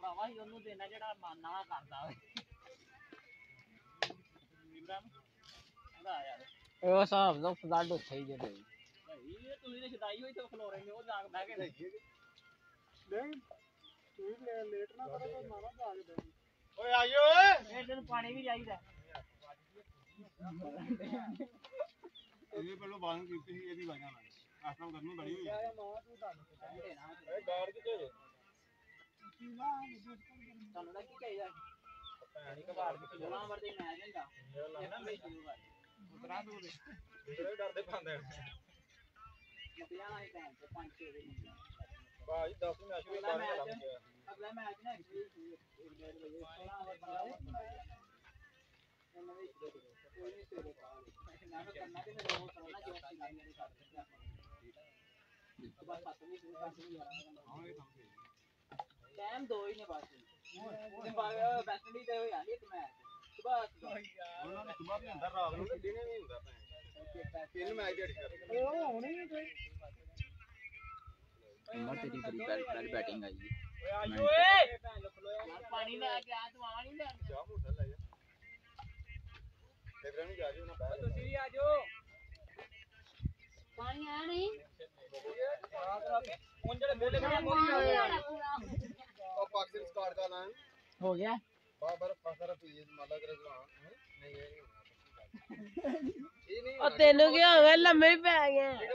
ਭਰਾਵਾ ਹੀ ਉਹਨੂੰ ਦੇਣਾ ਜਿਹੜਾ ਮਾਨਾ ਕਰਦਾ ਵੇ। ਇਬਰਾਹਿਮ ਉਹਦਾ ਯਾਰ ਉਹ ਹਿਸਾਬ ਦਾ ਫਲੱਡ ਉੱਥੇ ਹੀ ਜਿਹੜੇ। ਭਾਈ ਇਹ ਤੁਸੀਂ ਤੇ ਛਦਾਈ ਹੋਈ ਤੇ ਖਲੋ ਰਹੇ ਨੇ ਉਹ ਜਾਗ ਬਹਿ ਕੇ ਨਹੀਂ ਤੂੰ ਲੈ- ਲੇਟ ਨਾ ਕਰੋ ਤਾਂ ਮਾਰਾ ਜਾ ਕੇ ਦੇ ਓਏ ਆਇਓ ਓਏ। ਇਹ ਦਿਨ ਪਾਣੀ ਵੀ ਚਾਹੀਦਾ। ਇਹ ਪਹਿਲਾਂ ਬਾਹਰ ਕੀਤੀ ਸੀ ਇਹਦੀ ਵਜ੍ਹਾ ਨਾਲ। ਆਸਮ ਕਰਨੀ ਬੜੀ ਹੋਈ ਆਇਆ ਮਾਂ ਤੂੰ ਦੱਸ ਓਏ ਗਾਰਡ ਕਿੱਥੇ ਜੇ? ਤੁਹਾਨੂੰ ਨਾ ਕੀ? ਚਾਹੀਦਾ ਭੈਣੀ ਕਬਾੜ ਕਿੱਥੇ ਜੋਲਾਂ ਵਰਦੇ ਮੈਚ ਹੁੰਦਾ ਇਹ ਨਾ ਮੇਰੀ ਸ਼ੁਰੂ ਕਰ। ਉਤਰਾ ਦੂਰ ਜਿਹੜੇ ਡਰਦੇ ਪਾਉਂਦੇ ਮੁੱਕ ਜਾਣਾ ਹੈ ਟਾਈਮ ਤੇ 5 6 ਵਜੇ ਭਾਈ 10 ਮੈਚ ਵੀ ਅਗਲਾ ਬਾਹਰ ਮੈਚ ਚੱਲ टाइम दो ही ने बस बेस्ट लीग है यार एक मैच सुबह सुबह भी अंदर रात दिन नहीं होता तीन मैच दिहाड़ी कर ओ होने ही ਲਾਈਨ ਨਹੀਂ ਕਰਦੇ ਆਪਾਂ ਬਸ ਸੱਤ ਵੀ ਸ਼ੁਰੂ ਕਰ ਦਿੰਦੇ ਯਾਰ ਟਾਈਮ ਦੋ ਹੀ ਨੇ ਬਸ ਉਹਦੇ ਬਾਅਦ ਵੈਸਟ ਇੰਡੀਜ਼ ਦੇ ਹੋਇਆ ਨਹੀਂ ਇੱਕ ਮੈਚ ਸੁਬਾਹ ਉਹਨਾਂ ਨੂੰ ਸੁਬਾਹ ਵੀ ਹੁੰਦਾ ਰਾਤ ਨੂੰ ਤੇ ਦਿਨੇ ਵੀ ਹੁੰਦਾ ਭੈਣ ਤਿੰਨ ਮੈਚ ਜਿਹੜੀ ਕਰਦੇ ਉਹ ਹੋਣੀ ਨਹੀਂ ਕੋਈ ਅੰਮਾ ਤੇਰੀ ਬੜੀ ਬੈਲ ਬੈਟਿੰਗ ਆਈ ਓਏ ਆਇਓ ਓਏ ਯਾਰ ਪਾਣੀ ਲੈ ਕੇ ਆ ਤੂੰ ਆਵਾ ਨਹੀਂ ਲੈ ਚਾਹ ਮੂਸਾ ਲੈ ਜਾ ਫੇਵਰਾਂ ਨੂੰ ਜਾ ਜੀ ਉਹਨਾਂ ਬਹਿ ਤੁਸੀਂ ਵੀ ਆਜੋ ਪਾਣੀ ਆਇਆ ਨਹੀਂ ਹੁਣ ਜਿਹੜੇ ਬੋਲੇ ਬਣਾ ਪਾਣੀ ਆਇਆ ਪੂਰਾ ਉਹ ਪਾਕਿਸਤਾਨ ਸਕਾਟ ਦਾ ਨਾਂ हो गया ਬਾਬਰ ਫਸਰ ਪੀਏ ਮਾਲਾ ਕਰੇ ਜਵਾਨ ਨਹੀਂ ਇਹ ਨਹੀਂ ਹੋਣਾ ਇਹ ਨਹੀਂ ਉਹ ਤੈਨੂੰ ਕੀ ਹੋ ਗਿਆ ਲੰਮੇ ਹੀ ਪੈ ਗਏ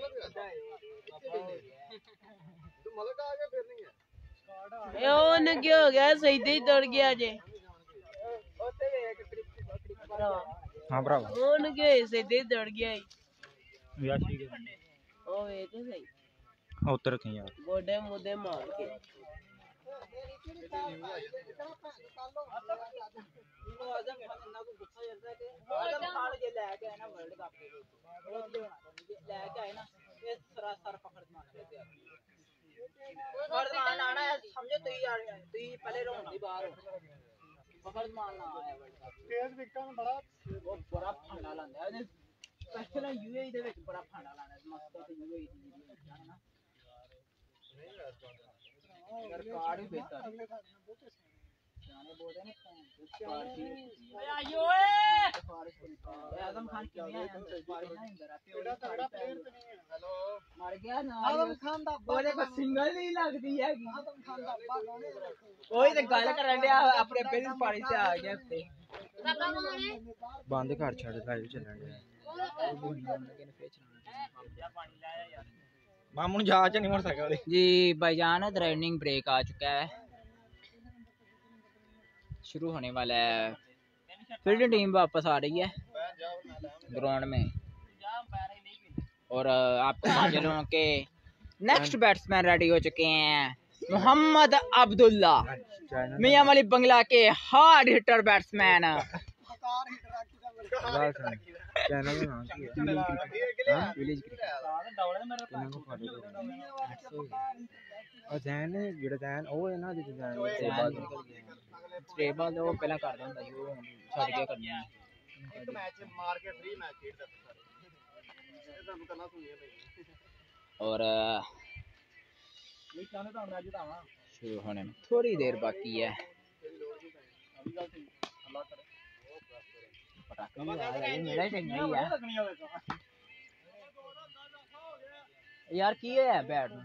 ਤੂੰ ਮਲਕ ਆ ਗਿਆ ਫਿਰ ਨਹੀਂ ਹੈ ਏ ਉਹਨੇ ਕੀ ਹੋ ਗਿਆ ਸਿੱਧੇ ਹੀ ਤੁਰ ਗਿਆ ਜੇ ਉੱਥੇ ਵੇਖ ਕ੍ਰਿਕਟ ਕ੍ਰਿਕਟ ਹਾਂ ਭਰਾਵਾ ਉਹਨੇ ਕੀ ਹੋਇਆ ਸਿੱਧੇ ਹੀ ਤੁਰ ਗਿਆ ਈ ਯਾਰ ਠੀਕ ਹੈ ਉਹ ਵੇਖ ਸਹੀ ਉੱਤਰ ਕੇ ਯਾਰ ਗੋਡੇ ਮੁੱਦੇ ਮਾਰ ਕੇ ਲੈ ਕੇ ਆਏ ਨਾ ਇਹ ਸਰਾਸਰ ਪਕੜ ਮਾਰ ਕੇ ਵਰਦਾਨ ਆਣਾ ਹੈ ਸਮਝੋ ਤੁਸੀਂ ਆ ਰਹੇ ਤੁਸੀਂ ਪਹਿਲੇ ਰੋਣ ਦੀ ਬਾਹਰ ਵਰਦਾਨ ਨਾ ਆਇਆ। ਵਰਦਾਨ ਤੇਜ਼ ਵਿਕਟਾਂ ਨੂੰ ਬੜਾ ਉਹ ਬੜਾ ਫਾਂਡਾ ਲਾਂਦਾ ਉਹਨੇ ਸਪੈਸ਼ਲ ਯੂਏਈ ਦੇ ਵਿੱਚ ਬੜਾ ਫਾਂਡਾ ਲਾਣਾ ਮਸਤ ਤੇ ਯੂਏਈ ਦੀ ਜਿਹੜੀ ਨਾ। ਰਿਕਾਰਡ ਵੀ ਬੇਤਾ ਅਗਲੇ ਖਾਤੇ ਬਹੁਤ ਸੋਹਣਾ ਸਿਆਣੇ ਬੋਲਦੇ ਨੇ ਫਾਰਸੀ ਆਈ ਓਏ ਫਾਰਸੀ ਆਦਮ ਖਾਨ ਕਿਵੇਂ ਆਇਆ? ਫਾਰਸੀ ਨਾ ਇੰਦਰਾ ਪਿਓ ਦਾ ਤਗੜਾ ਪਲੇਅਰ ਤੇ ਨਹੀਂ ਹੈਲੋ। ਮਰ ਗਿਆ ਨਾ। ਆਦਮ ਖਾਨ ਦਾ ਬੋਲੇ ਕੋ ਸਿੰਗਲ ਨਹੀਂ ਲੱਗਦੀ ਹੈਗੀ। ਆਦਮ ਖਾਨ ਦਾ ਅੱਬਾ ਕੋਨੇ ਉਹੀ ਤੇ ਗੱਲ ਕਰਨ ਡਿਆ ਆਪਣੇ ਪਹਿਲੀ ਫਾਰਸੀ ਆ ਗਿਆ ਤੇ ਬੰਦ ਘਰ ਛੱਡ ਲਾਈਵ ਚੱਲਣ ਡਿਆ। ਮਾਮੂ ਨੂੰ ਜਾ ਚ ਨਹੀਂ ਮਰ ਸਕਦਾ ਜੀ ਭਾਈਜਾਨ ਰਨਿੰਗ ਬ੍ਰੇਕ ਆ ਚੁੱਕਾ ਹੈ। शुरू होने वाला है फ़ील्ड टीम वापस आ रही है ग्राउंड में और आपको समझ लो कि नेक्स्ट बैट्समैन रेडी हो चुके हैं मोहम्मद अब्दुल्ला मियाँ मलिक बंगला के हार्ड हिटर बैट्समैन विलेज ਉਹ ਜ਼ੈਨ ਜਿਹੜਾ ਜ਼ੈਨ ਉਹ ਹੈ ਨਾ ਜਿਹਦੇ ਜ਼ੈਨ ਸਟੇਬਲ ਉਹ ਪਹਿਲਾਂ ਕਰਦਾ ਹੁੰਦਾ ਸੀ ਉਹ ਹੁਣ ਛੱਡ ਕੇ ਕਰਨਾ ਇੱਕ ਮੈਚ ਮਾਰ ਕੇ ਫ੍ਰੀ ਮੈਚ ਖੇਡਦਾ ਸੀ ਸਾਰੇ ਇਹ ਤੁਹਾਨੂੰ ਕਰਨਾ ਸੁਣੀਏ ਭਾਈ और शुरू होने में थोड़ी देर बाकी है पटाखा भी आ रहा है, मेरा ही चंगा ही है यार की है बैट में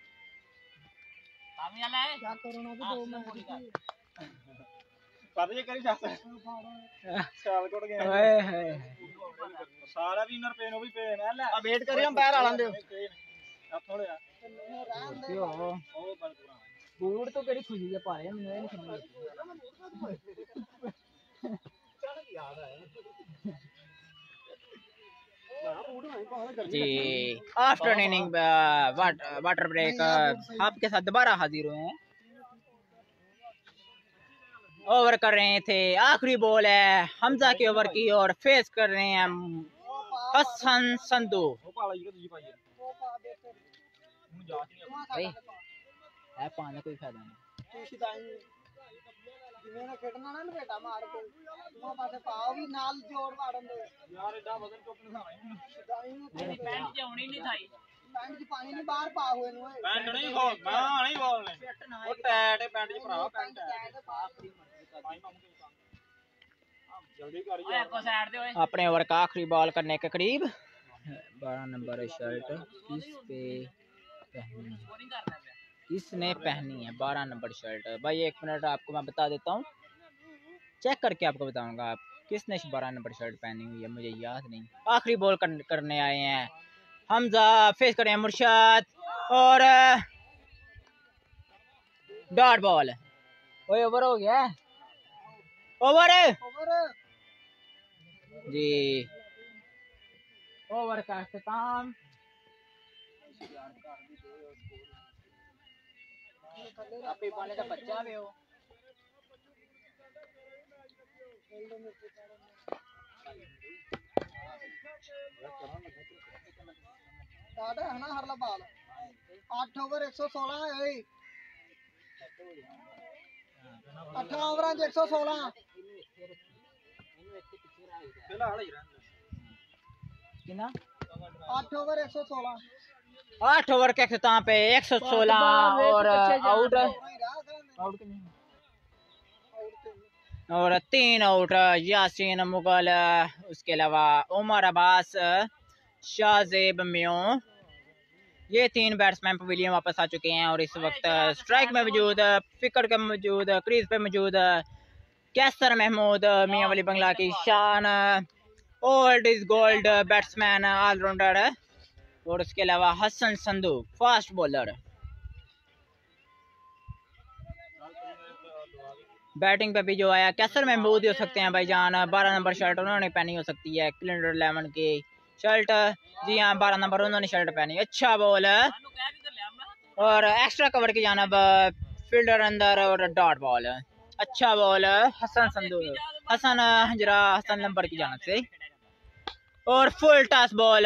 ਕਾਮਯਾਬ ਹੈ? ਕਿਆ ਕਰੋਨਾ ਤੇ ਦੋ ਮੈਚ ਪਤਾ ਜੇ ਕਰੀ ਸੱਸ ਸਾਲ ਕੋਟ ਗਿਆ। ਓਏ ਹਾਏ। ਸਾਰਾ ਵੀ ਇਨਰ ਪੇਨ ਉਹ ਵੀ ਪੇਨ ਹੈ। ਲੈ। ਆ ਵੇਟ ਕਰੀ ਅੰਪਾਇਰ ਆ ਲੈਂਦੇ ਆ ਥੋੜਿਆ ਕਿਉਂ? ਉਹ ਬਲ ਪੂਰਾ ਬੂਟ ਤੋਂ ਕਿਹੜੀ ਖੁਸ਼ੀ ਦੇ ਪਾਏ ਮੈਨੂੰ ਇਹ ਨਹੀਂ ਸਮਝ जी। आफ्टर इनिंग वाटर ब्रेक आपके साथ दोबारा हाजिर हुए हैं? ओवर कर रहे थे आखिरी बॉल है। हमजा के ओवर की और फेस कर रहे हैं हसन संधु। भाई है पाने कोई फ़ायदा नहीं। ਜਿਵੇਂ ਨਾ ਖੇਡਣਾ ਨਾ ਲਪੇਟਾ ਮਾਰ ਕੇ ਦੋਵਾਂ ਪਾਸੇ ਪਾਓ ਵੀ ਨਾਲ ਜੋੜ ਵਾੜਨ ਦੇ ਯਾਰ ਐਡਾ ਵਜ਼ਨ ਚੁੱਕ ਨਹੀਂ ਸਾਣਾ ਸ਼ਿਦਾਈ ਨੂੰ ਮੇਰੀ ਪੈਂਟ ਚ ਆਉਣੀ ਨਹੀਂ ਥਾਈ ਪੈਂਟ ਚ ਪਾਣੀ ਨਹੀਂ ਬਾਹਰ ਪਾ ਹੋਏ ਨੂੰ ਓਏ ਪੈਂਟ ਨਹੀਂ ਬੋਲ ਮੈਂ ਨਹੀਂ ਬੋਲਨੇ ਉਹ ਟੈਟ ਪੈਂਟ ਚ ਭਰਾ ਪੈਂਟ ਟੈਟ ਭਾਈ ਮਾਮੂ ਕੇ ਕੰਮ ਜਲਦੀ ਕਰ ਓਏ ਇੱਕੋ ਸਾਈਡ ਤੇ ਓਏ अपने ओवर का आखिरी बॉल करने के करीब बारह नंबर शर्ट किस पे पहनी इसने पहनी है? बारह नंबर शर्ट। भाई एक मिनट आपको मैं बता देता हूँ। चेक करके आपको बताऊँगा आप किसने बारह नंबर शर्ट पहनी हुई है? मुझे याद नहीं। आखिरी बॉल कर, करने आए हैं। हमजा फेस करें मुर्शाद और डॉट बॉल ओए ओवर हो गया? ओवर जी। ओवर का अख्ताम अपने पाले का बच्चा भी हो ਸਟਾਰਟ ਹੈ ਨਾ ਹਰਲਾ ਬਾਲ 8 ਓਵਰ 116 ਹੈ ਓਏ 18 ਓਵਰਾਂ 'ਚ 116 कितना 8 ਓਵਰ 116 आठ ओवर के अख्ताम पे एक सौ सोलह और आउट और तीन आउट यासीन मुगल उसके अलावा उमर अब्बास शाहजेब म्यो। ये तीन बैट्समैन पवेलियन वापस आ चुके हैं और इस वक्त स्ट्राइक में मौजूद फिकर के मौजूद क्रीज पे मौजूद कैसर महमूद मियाँ वाली बंगला की शान old is gold batsman allrounder और उसके अलावा Hasan Sandhu, fast bowler batting पे भी जो आया कैसर महमूद हो सकते हैं भाईजान? बारह नंबर शर्ट उन्होंने पहनी हो सकती है क्लिंडर इलेवन की शर्ट जी हाँ बारह नंबर उन्होंने शर्ट पहनी। अच्छा बॉल और एक्स्ट्रा कवर की जानब फील्डर अंदर और डॉट बॉल अच्छा बॉल हसन संदूर हसन हाँ हजरा हसन नंबर की जानब से। और फुल टॉस बॉल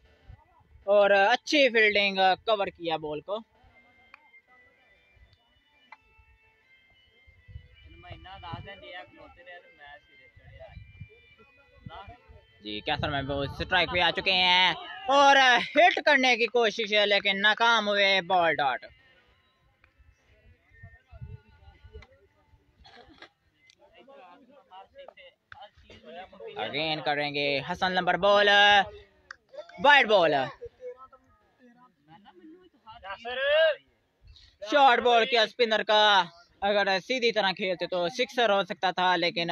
और अच्छी फील्डिंग कवर uh, किया बॉल को। जी कैसर में स्ट्राइक पे आ चुके हैं और uh, हिट करने की कोशिश है, लेकिन नाकाम हुए बॉल डॉट अगेन करेंगे Hasan number ball wide ball short ball किया स्पिनर का। अगर सीधी तरह खेलते तो सिक्सर हो सकता था, लेकिन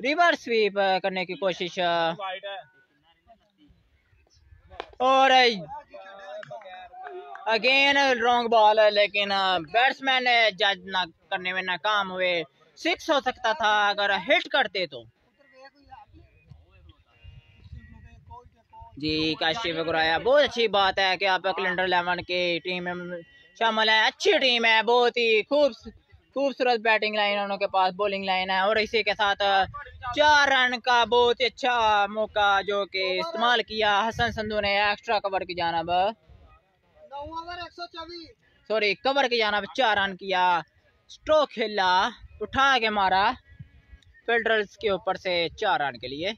रिवर्स स्वीप करने की कोशिश और अगेन रॉन्ग बॉल है लेकिन बैट्समैन जज ना करने में नाकाम हुए। सिक्स हो सकता था, अगर हिट करते तो। जी काशिफ गुराया बहुत अच्छी बात है कि आप कैलेंडर इलेवन की टीम में शामिल है। अच्छी टीम है, बहुत ही खूब खूबसूरत बैटिंग लाइन है उनके पास बॉलिंग लाइन है। और इसी के साथ, चार रन का बहुत ही अच्छा मौका जो कि इस्तेमाल किया हसन संधू ने एक्स्ट्रा कवर की जानब। 9 ओवर 124 सॉरी कवर की जानब, चार रन किया। स्ट्रोक खेला उठा के मारा। फिल्डर्स के ऊपर से चार रन के लिए।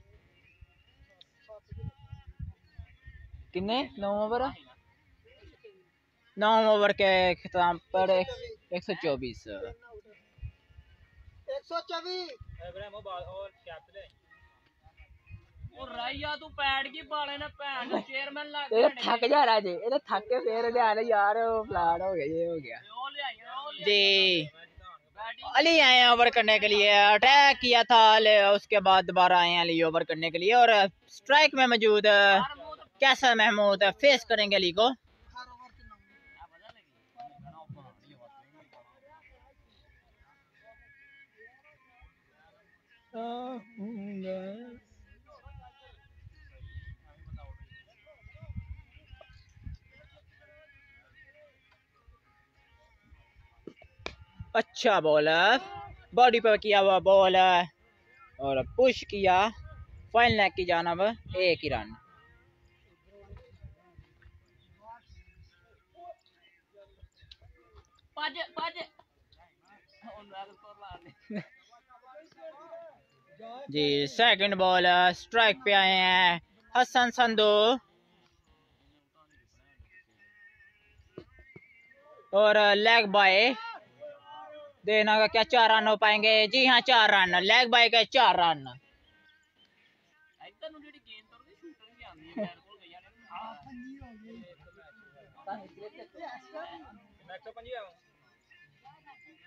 कितने नौ ओवर? नौ ओवर के खिताब पर एक सौ चौबीस। एक सौ चौबीस। हो गया जी। अली करने के लिए। अटैक किया था उसके बाद दोबारा आए अली ओवर करने के लिए। और स्ट्राइक में मौजूद कैसा महमूद? है फेस करेंगे अली को। अच्छा बॉलर बॉडी पर किया हुआ है और पुश किया। फाइनल की जानब एक ही रन जी सेकंड बॉल स्ट्राइक पे आए हैं हसन संधु। और लेग बाय देना का क्या चार रन हो पाएँगे। जी हाँ चार रन। लेग बाय का चार रन।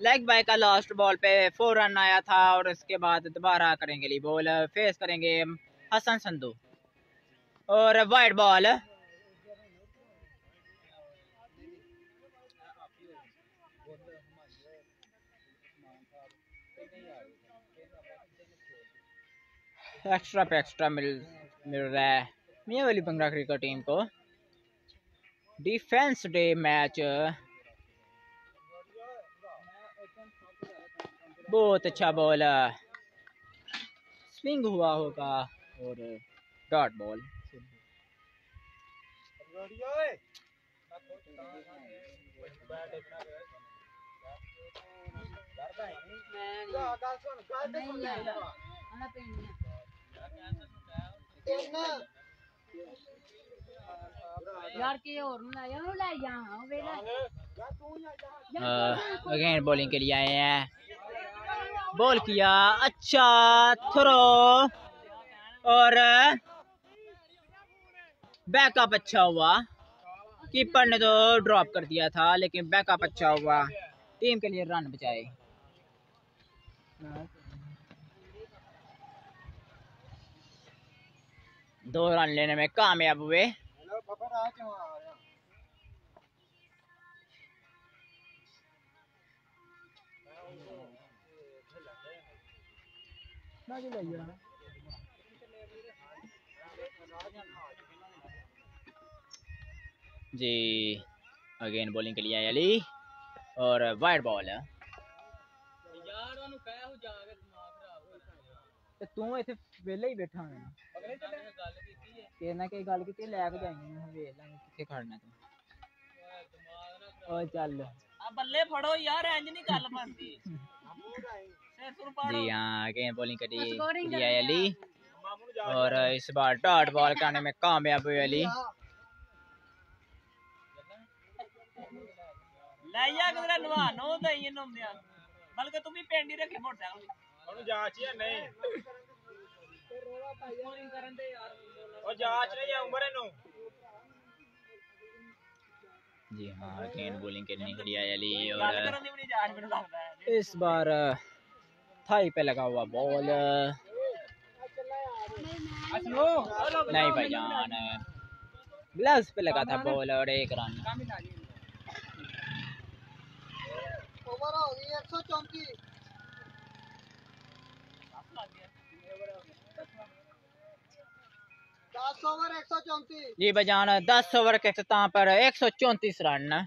लेग बाय का लास्ट बॉल पे फोर रन आया था और उसके बाद दोबारा करेंगे अली बॉल फेस करेंगे हसन संधू। और वाइड बॉल एक्स्ट्रा पे एक्स्ट्रा मिल मिल रहा है। मियाँ वाली बंगला क्रिकेट टीम को। डिफेंस डे मैच बहुत अच्छा बॉल स्विंग हुआ होगा और डॉट बॉल यार के और ना यार अगेन बॉलिंग हाँ, के लिए आए हैं। बॉल किया। अच्छा थ्रो। और, बैकअप अच्छा हुआ। कीपर ने तो ड्रॉप कर दिया था, लेकिन बैकअप अच्छा हुआ। टीम के लिए रन बचाए। दो रन लेने में कामयाब हुए। ਬਾਬਾ ਰਾਹ ਚੋਂ ਆ ਰਿਹਾ जी अगेन बॉलिंग के लिए आए अली और वाइड बॉल है ਯਾਰ ਉਹਨੂੰ ਕਹਿ ਹੋ ਜਾ ਕੇ ਦਿਮਾਗ ਖਰਾਬ ਕਰ ਤੇ ਤੂੰ ਇੱਥੇ ਵਿਹਲੇ ਹੀ ਬੈਠਾ ਹੋਣਾ ਅਗਲੇ ਤੇ ਗੱਲ ਕੀਤੀ ਹੈ ਕਿਸੇ ਨਾ ਕਿਸੇ ਗੱਲ ਕੀਤੀ ਲੈ ਕੇ ਜਾਈਂ ਹੁਣ ਵੇਖ ਲਾਂਗੇ ਕਿੱਥੇ ਖੜਨਾ ਤੂੰ ਦਿਮਾਗ ਨਾ ਓ ਚੱਲ ਆ ਬੱਲੇ ਫੜੋ ਯਾਰ ਇੰਜ ਨਹੀਂ ਗੱਲ ਬਣਦੀ ਸਿਰ ਸੁਰ ਪਾੜੋ जी हाँ अगेन बॉलिंग के लिए scoring के लिए आए अली और इस बार डॉट बॉल करने में कामयाब हुए अली ਲੈ ਜਾ ਕਿਧਰੇ ਨਵਾ ਨੋ ਦਈ ਇਹਨੂੰ ਹੁੰਦਿਆਂ ਬਲਕਿ ਤੂੰ ਵੀ ਪਿੰਡ ਹੀ ਰੱਖੇ ਮੋਟਰਸਾਈਕਲ ਵੀ ਉਹਨੂੰ ਜਾਂਚ ਹੀ ਨਹੀਂ ਬੋਲਿੰਗ ਕਰਨ ਦੇ ਯਾਰ ਉਹ ਜਾਂਚ ਨਹੀਂ ਆ ਉਮਰ ਇਹਨੂੰ जी हाँ अगेन बॉलिंग करने के लिए आए अली ਗੱਲ और ਕਰਨ ਦੀ ਵੀ ਨਹੀਂ ਜਾਣ ਮੈਨੂੰ ਲੱਗਦਾ ਹੈ इस बार थाई पे लगा हुआ बॉल। नहीं भाई जान। ग्लव्स पे लगा था बॉल और एक रन। ओवर एक सौ चौंतीस जी भाई दस ओवर के अख्ताम पर एक सौ चौंतीस रन।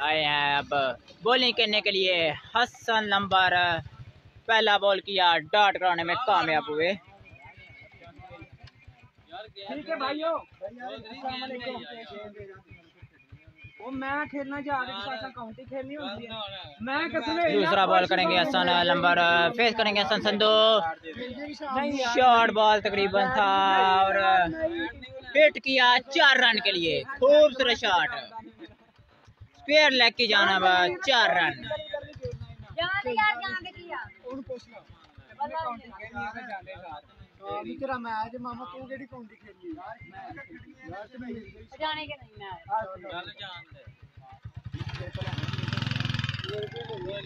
आए हैं अब बॉलिंग करने के लिए। हसन लंबर पहला बॉल किया डॉट कराने में कामयाब हुए। ठीक है भाइयों। दूसरा बॉल करेंगे हसन लंबर फेस करेंगे हसन संधु शॉर्ट बॉल तकरीबन था और हिट किया चार रन के लिए खूबसूरत शॉट स्क्वेयर लेग के जाना चार रन जाने यार जाने किया ਦੇ ਕੀ ਆ ਉਹਨੂੰ ਪੁੱਛ ਲਾ ਮੈਂ ਕਾਊਂਟੀ ਖੇਲਣੀ ਹੈ ਜਾਂਦੇ ਸਾਥ ਹਾਂ ਤੇਰਾ ਮੈਚ ਮਾਮਾ ਤੂੰ ਕਿਹੜੀ ਕਾਊਂਟੀ ਖੇਲਣੀ ਯਾਰ ਤੇ ਮੈਂ ਜਾਣੇ ਕਿ ਨਹੀਂ ਮੈਂ ਚੱਲ ਜਾਣ ਦੇ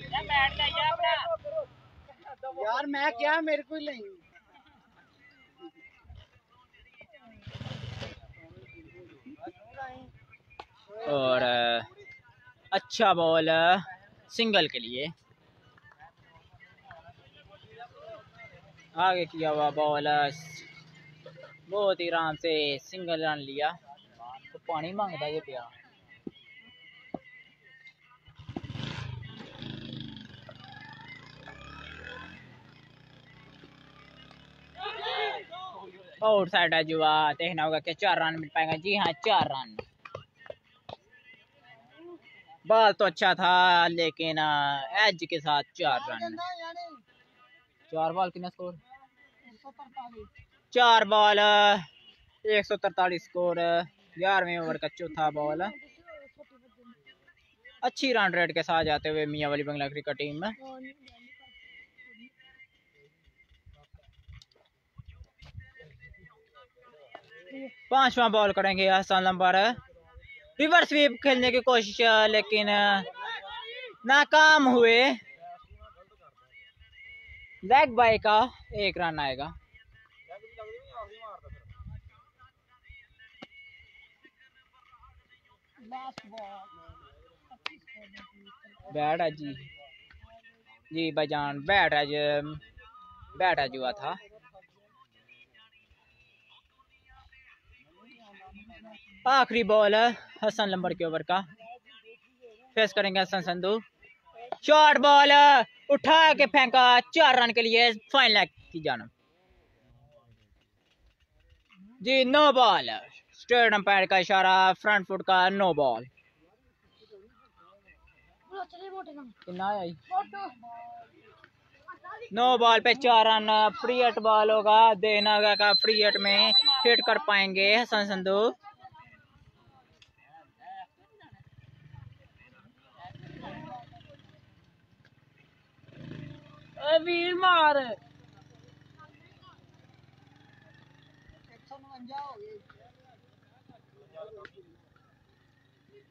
ਇਹ ਬੈਠ ਜਾ ਯਾਰ ਆਪਣਾ ਯਾਰ ਮੈਂ ਕਿਹਾ ਮੇਰੇ ਕੋਲ ਨਹੀਂ और अच्छा बॉल सिंगल के लिए आगे किया हुआ बॉल बहुत ही आराम से सिंगल रन लिया। तो पानी माँगता ये पिया। और साइड है जुआ, देखना होगा कि चार रन मिल पाएगा। जी हाँ चार रन बॉल तो अच्छा था, लेकिन एज के साथ चार रन चार बॉल कितना स्कोर चार बॉल, एक सौ तरतालीस स्कोर ग्यारहवें ओवर का चौथा बॉल अच्छी रन रेट के साथ जाते हुए मियाँ वाली बंगला क्रिकेट टीम में पांचवा बॉल करेंगे हसन नंबर रिवर्स स्वीप खेलने की कोशिश, लेकिन नाकाम हुए। लेग बाय का एक रन आएगा। बैट है जी। जी भाईजान, बैट है बैट है जुआ था। आखिरी बॉल है हसन लंबर के ओवर का। फेस करेंगे हसन संधू। शॉर्ट बॉल, उठा के फेंका, चार रन के लिए फाइनल की जानब। जी नो बॉल स्टेट अंपायर का इशारा फ्रंट फुट का नो बॉल? नो बॉल पे चार रन फ्री हट बॉल होगा। देना का फ्री हट में हिट कर पाएँगे, हसन संधू। वीर मार।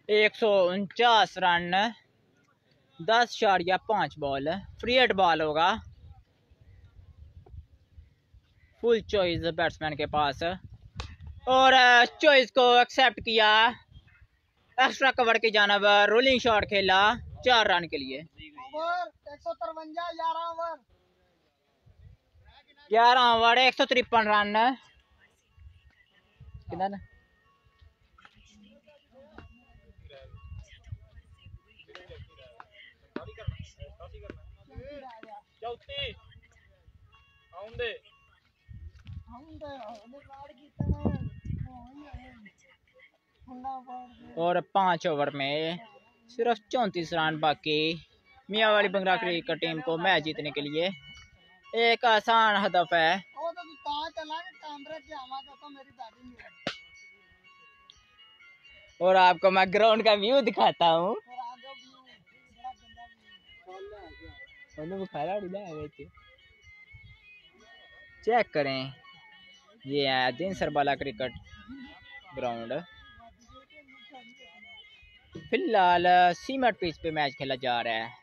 एक सौ उनचास रन, दस शारिया पाँच बॉल, फ्री हिट बॉल होगा। फुल चॉइस बैट्समैन के पास। और चॉइस को एक्सेप्ट किया। एक्स्ट्रा कवर की जानब रोलिंग शॉट खेला, चार रन के लिए। ओवर एक सौ तिरवंजा ग्यारह ओवर। ग्यारह ओवर एक सौ तिरपन रन। कि और पाँच ओवर में सिर्फ़ चौंतीस रन बाकी। मियाँवाड़ी बंगरा क्रिकेट टीम को मैच जीतने के लिए एक आसान हदफ है। और आपको मैं ग्राउंड का व्यू दिखाता हूँ। चेक करें। ये है दिन सरबाला क्रिकेट ग्राउंड। फ़िलहाल सीमेंट पिच पे मैच खेला जा रहा है।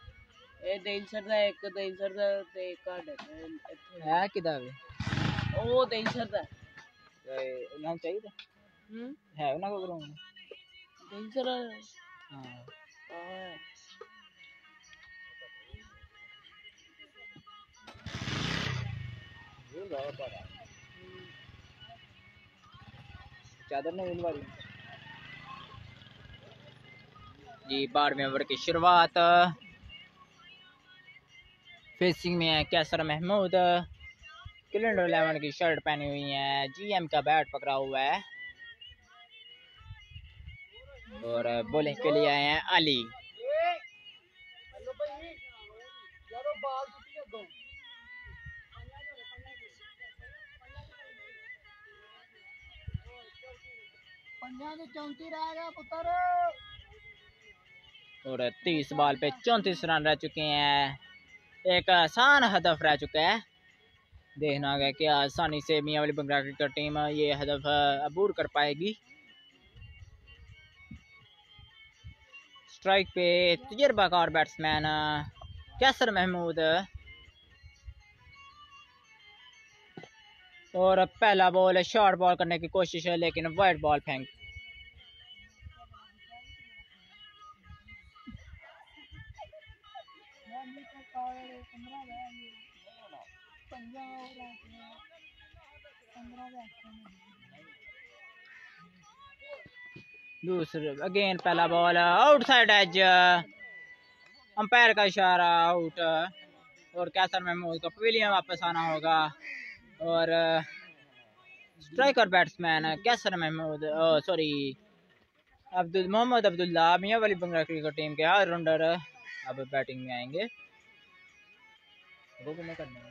ਇਹ ਦੇਂਸਰ ਦਾ ਇੱਕ ਦੇਂਸਰ ਦਾ ਤੇ ਇੱਕ ਸਾਡੇ ਇੱਥੇ ਹੈ ਕਿਦਾ ਵੇ ਉਹ ਦੇਂਸਰ ਦਾ ਤੇ ਇਹਨਾਂ ਨੂੰ ਚਾਹੀਦਾ ਹੂੰ ਹੈ ਉਹਨਾਂ ਕੋਲ ਗਰਾਉਂਡ ਦੇਂਸਰ ਹਾਂ ਆ चादर ने मिलवा दी जी बारहवें ओवर की शुरुआत फेसिंग में है, कैसर महमूद। कैलेंडर इलेवन की शर्ट पहनी हुई है जीएम का बैट पकड़ा हुआ है। और बॉलिंग के लिए आए हैं अली। और तीस बॉल पे चौंतीस रन रह चुके हैं। एक आसान हदफ रह चुका है। देखना है कि आसानी से मियाँ वाली बंगरा क्रिकेट टीम ये हदफ अबूर कर पाएगी। स्ट्राइक पे तजर्बाकार बैट्समैन कैसर महमूद। और पहला बॉल, शॉर्ट बॉल करने की कोशिश है, लेकिन वाइट बॉल फेंक। दूसरे अगेन पहला ball outside edge umpire का इशारा आउट और कैसर महमूद को पवेलियन वापस आना होगा। और striker batsman Qaiser Mahmood sorry Abdul, Mohammad Abdullah, Mianwali Bangla cricket team के ऑलराउंडर अब बैटिंग में आएँगे। वो भी नहीं करना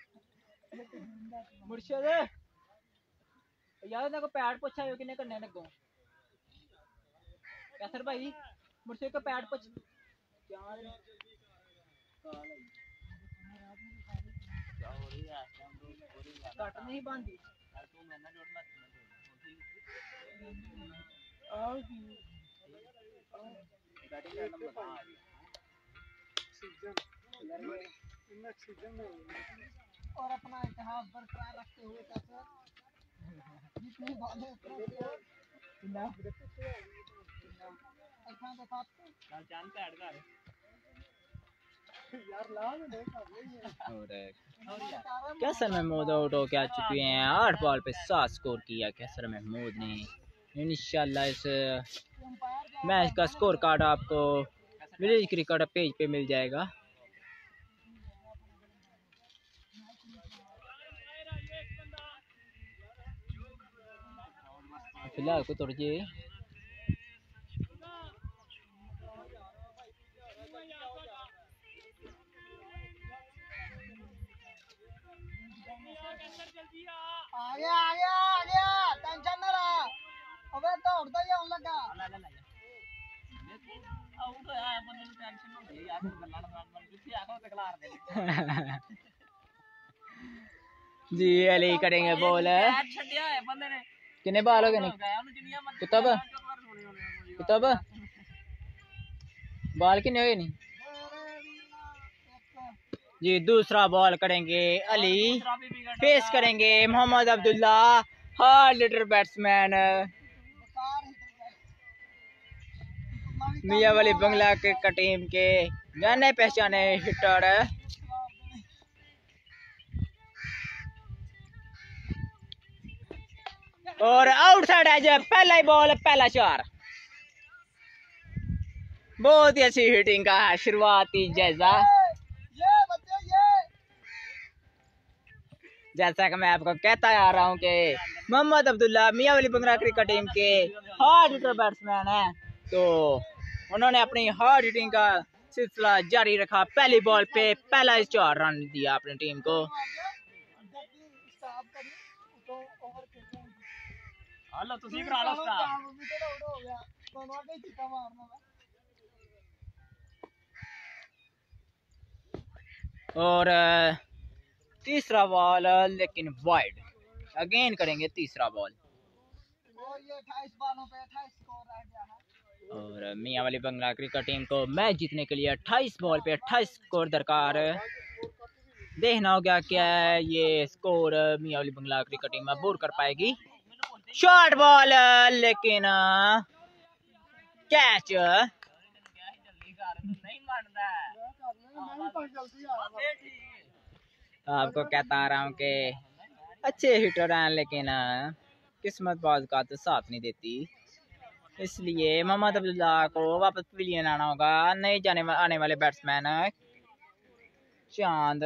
मुर्शद यार ना को पैड पुछा हो किने करने लगो कैसर भाई मुर्शद को पैड पुछ क्या रे? कट नहीं बांधी तू मैं और अपना इतिहास बरकरार रखते हुए कैसे जितनी बातें ना ऐसा तो साथ चाँद यार कैसर महमूद आउट हो। क्या? चुके हैं? आठ बॉल पे सात स्कोर किया कैसर महमूद ने? इनशाला इस मैच का स्कोर कार्ड आपको विलेज क्रिकेट पेज पे मिल जाएगा। Pilar ko torje. आ गया आ गया आ गया टेंशन ना रहा अबे दौड़ता ही आने लगा ला ला ला आउट हो अपन ने टेंशन ना ले यार गल्ला ना मन पीछे आखो तक लार दे जी अली करेंगे बॉल छटिया है बंदे ने किन्ने बाल हो गए कुत्ता बाल किन्ने हो गए नी जी दूसरा बॉल करेंगे अली। फेस करेंगे Mohammad Abdullah hard hitter batsman. Mianwali Bangla cricket team के जाने पहचाने हिटर। और आउटसाइड एज पहला ही बॉल पहला चार। बहुत ही अच्छी हिटिंग का है, शुरुआती जैसा। जैसा कि मैं आपको कहता आ रहा हूँ कि मोहम्मद अब्दुल्ला मियाँ वाली बंगरा क्रिकेट टीम के हार्ड हिटर बैट्समैन हैं। तो उन्होंने अपनी हार्ड हिटिंग का सिलसिला जारी रखा। पहली बॉल पे पहला चार रन दिया अपनी टीम को। हेलो तो हो गया। तो मारना मैं। और तीसरा बॉल लेकिन वाइड अगेन करेंगे तीसरा बॉल और ये 28 बॉलों पे 28 स्कोर रह गया है। और मियाँ वाली बंगला क्रिकेट टीम को मैच जीतने के लिए 28 बॉल पे 28 स्कोर दरकार। देखना होगा क्या ये स्कोर मियाँ वाली बंगला क्रिकेट टीम अबूर कर पाएगी। शॉर्ट बॉल, लेकिन कैच। आपको कहता रहा हूँ कि अच्छे हिटर हैं, लेकिन किस्मत बाज का तो साथ नहीं देती। इसलिए मोहम्मद अब्दुल्ला को वापस पवेलियन आना होगा। नए जाने आने वाले बैट्समैन चाँद,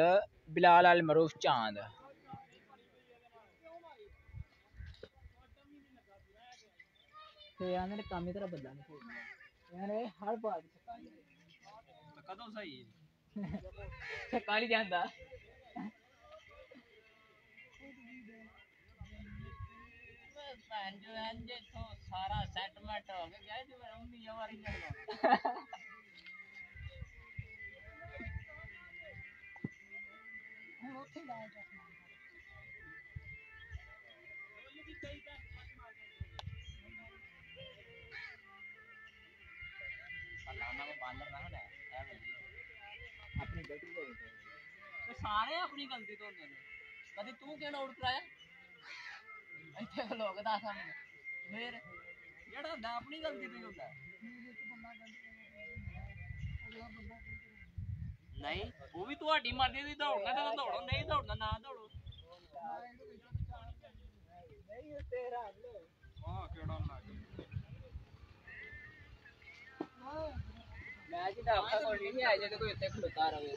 बिलाल अल मरूफ चाँद। അങ്ങനെ കമ്മിത്ര ബദലാണ് അങ്ങനെ हर बात ਕਦੋਂ ਸਹੀ ਹੈ ਕਾਲੀ ਜਾਂਦਾ ਭੈਣ ਜੋ ਹੈ ਜੇ ਤੋਂ ਸਾਰਾ ਸੈਟਲਮੈਂਟ ਹੋ? ਗਿਆ ਜੇ ਮੈਂ ਉਹਦੀ ਯਾਰੀ ਜਾਂਦਾ। ਹੁਣ ਉੱਥੇ ਲਾਇਆ ਸਾਰੇ ਆਪਣੀ ਗਲਤੀ ਤੋਂ ਹੁੰਦੇ ਨੇ ਕਦੀ ਤੂੰ ਕਿਹੜਾ ਆਊਟ ਕਰਾਇਆ ਇੱਥੇ ਲੋਕ ਦੱਸ ਸਾਨੂੰ ਫੇਰ ਜਿਹੜਾ ਹੁੰਦਾ ਆਪਣੀ ਗਲਤੀ ਤੋਂ ਹੀ ਹੁੰਦਾ ਨਹੀਂ ਉਹ ਵੀ ਤੁਹਾਡੀ ਮਰਜ਼ੀ ਦੀ ਦੌੜਨਾ ਤਾਂ ਦੌੜੋ ਨਹੀਂ ਦੌੜਨਾ ਨਾ ਦੌੜੋ ਨਹੀਂ ਤੇਰਾ ਆਹ ਕਿਹੜਾ ਲੱਗ ਮੈਚ ਦਾ ਔਖਾ ਕੋਈ ਨਹੀਂ ਆਇਆ ਜੇ ਕੋਈ ਉੱਤੇ ਖੜੋਤਾ ਰਵੇ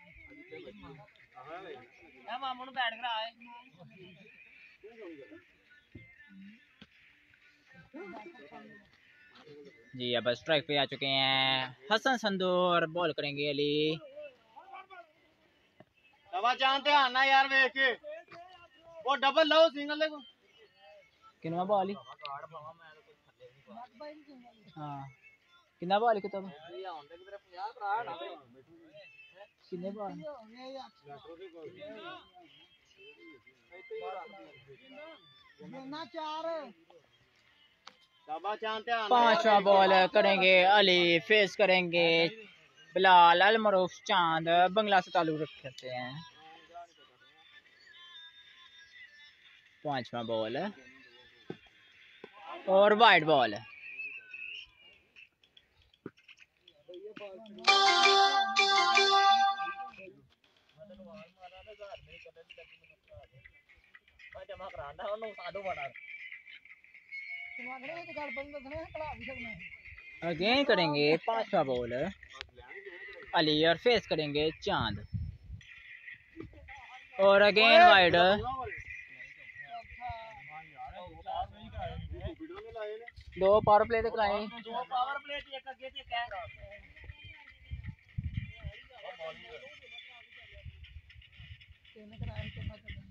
ਇਹ ਮਾਮੂ ਨੂੰ ਬੈਠ ਕਰਾ ਏ जी अब स्ट्राइक पे आ चुके हैं हसन संधू और बॉल करेंगे अली ਦਵਾ ਜਾਨ ਧਿਆਨ ਨਾਲ ਯਾਰ ਵੇਖ ਕੇ ਉਹ ਡਬਲ ਲਓ ਸਿੰਗਲ ਦੇ ਕੋ कितना बॉल ही हाँ कितना बॉल ही कितना চিনে पांचवा बॉल करेंगे अली फेस करेंगे बिलाल अलमरूफ चाँद बंगला से तालु रखते हैं। पांचवा बॉल और वाइट बॉल अगेन करेंगे पांचवा बॉल अली और फेस करेंगे चाँद। और अगेन वाइड दो पावर प्ले तक लाए कराए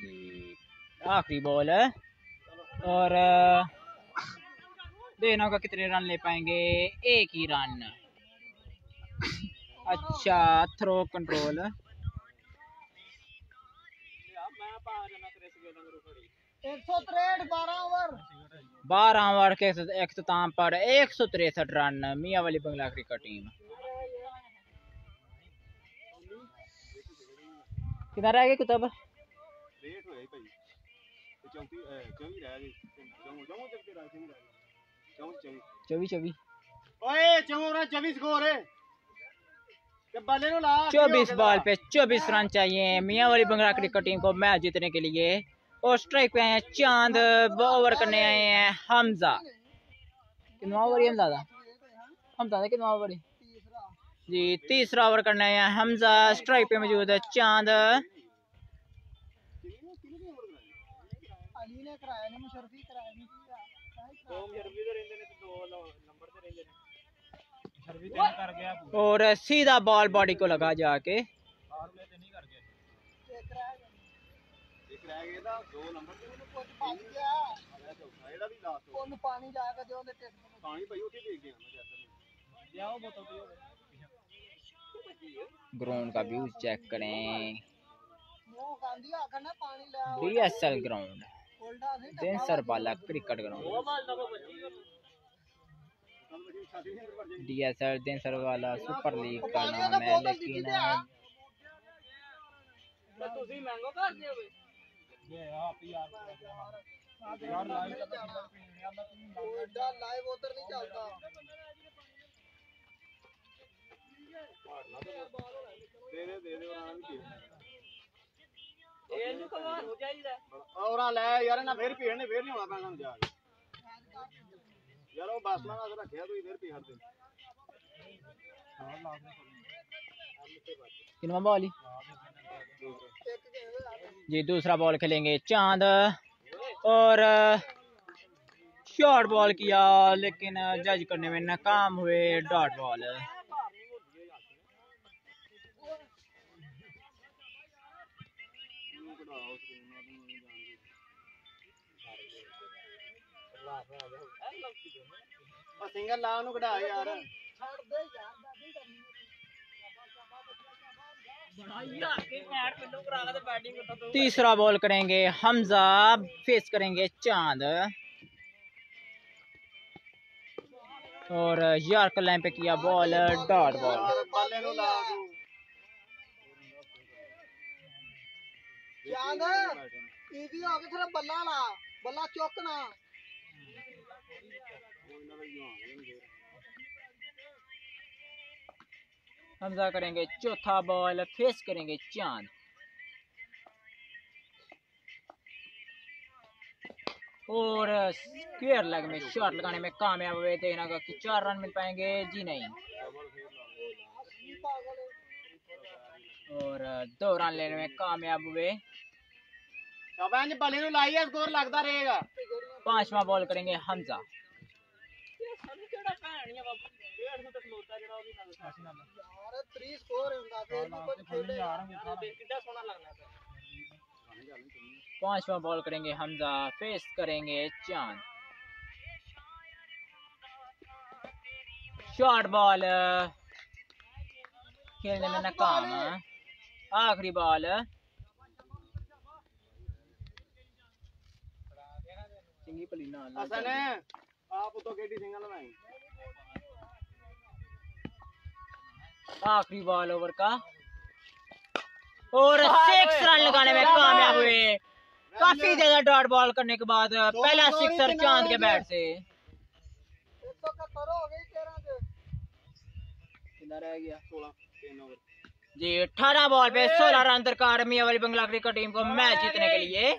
आखिरी बॉल है। और देखना होगा कितने रन ले पाएँगे? एक ही रन अच्छा थ्रो कंट्रोल बारह ओवर के अख्ताम पर एक सौ तिरसठ रन मियाँ वाली बंगला क्रिकेट टीम किधर रह गए कुतब? ਲੇਟ ਹੋਇਆ ਭਾਈ ਤੇ 34 24 ਰਹਿ ਗਏ ਚੌਂ ਚੌਂ ਚੱਕੇ ਰਹਿ ਗਏ ਚੌਂ ਚੌਂ चौबीस चौबीस ਓਏ ਚੌਂ ਰਾ 24 ਸਕੋਰ ਹੈ ਤੇ ਬੱਲੇ ਨੂੰ ਲਾ चौबीस बॉल पे चौबीस रन चाहिए Mianwali Bangla cricket team को मैच जीतने के लिए और स्ट्राइक पे आए हैं चांद ओवर करने आए हैं हमजा कितना ओवर ही हमजा था हमजा था कितना ओवर ही ਤੀਸਰਾ जी तीसरा ओवर करने आए हैं हमजा स्ट्राइक पे मौजूद है चांद और सीधा बॉल बॉडी को लगा जाके ग्राउंड का व्यू चेक करें डीएसएल ग्राउंड देनसर वाला क्रिकेट ग्राउंड। डीएसएल एस वाला सुपर लीग का नाम है लेकिन दे दे दे दे ਇਹਨੂੰ ਕਮਾਲ ਹੋ ਜਾਈਦਾ ਔਰਾਂ ਲੈ ਯਾਰ ਇਹਨਾਂ ਫੇਰ ਭੇੜ ਨੇ ਫੇਰ ਨਹੀਂ ਹੋਣਾ ਪੈਣਾ ਸਾਨੂੰ ਜਾ ਕੇ ਯਾਰ ਉਹ ਬਸ ਨਾ ਅਸ ਰੱਖਿਆ ਤੁਸੀਂ ਫੇਰ ਭੇੜ ਦੇ किनवा बॉल ही ਇੱਕ ਕਹਿੰਦੇ जी दूसरा बॉल खेलेंगे चांद और शॉर्ट बॉल किया लेकिन जज करने में नाकाम हुए डॉट बॉल तीसरा बॉल करेंगे, हमजा फेस करेंगे चाँद। और यार कलैम पे किया बॉल डॉट बॉल चाँद बल्ला ला, बल्ला चौकना। हमजा करेंगे चौथा बॉल फेस करेंगे चाँद। और स्क्वेयर लग में शॉट लगाने में कामयाब हुए तो थे ना कि चार रन मिल पाएँगे जी नहीं। और दो रन लेने में कामयाब हुए। तो स्कोर लगता रहेगा। पांचवा बॉल करेंगे हमजा। ਯਾਰ 3 ਸਕੋਰ ਹੁੰਦਾ ਫੇਰ ਵੀ ਕੁਝ ਖੇਲੇ ਕਿੱਡਾ ਸੋਹਣਾ ਲੱਗਦਾ ਪਿਆ पांचवा बॉल करेंगे हमजा फेस करेंगे चांद शॉर्ट बॉल खेलने में नाकाम आखिरी बॉल चंगी भली ना ला। ਅਸਨ आखिरी बॉल ओवर का। और सिक्स रन लगाने में कामयाब हुए। काफ़ी ज़्यादा डॉट बॉल करने के बाद पहला सिक्सर चाँद के बैट से। 171 हो गई 13 ਚ कितना रह गया? 16 3 ओवर जी अठारह बॉल पे सोलह रन दरकार Mianwali Bangla cricket team को मैच जीतने के लिए।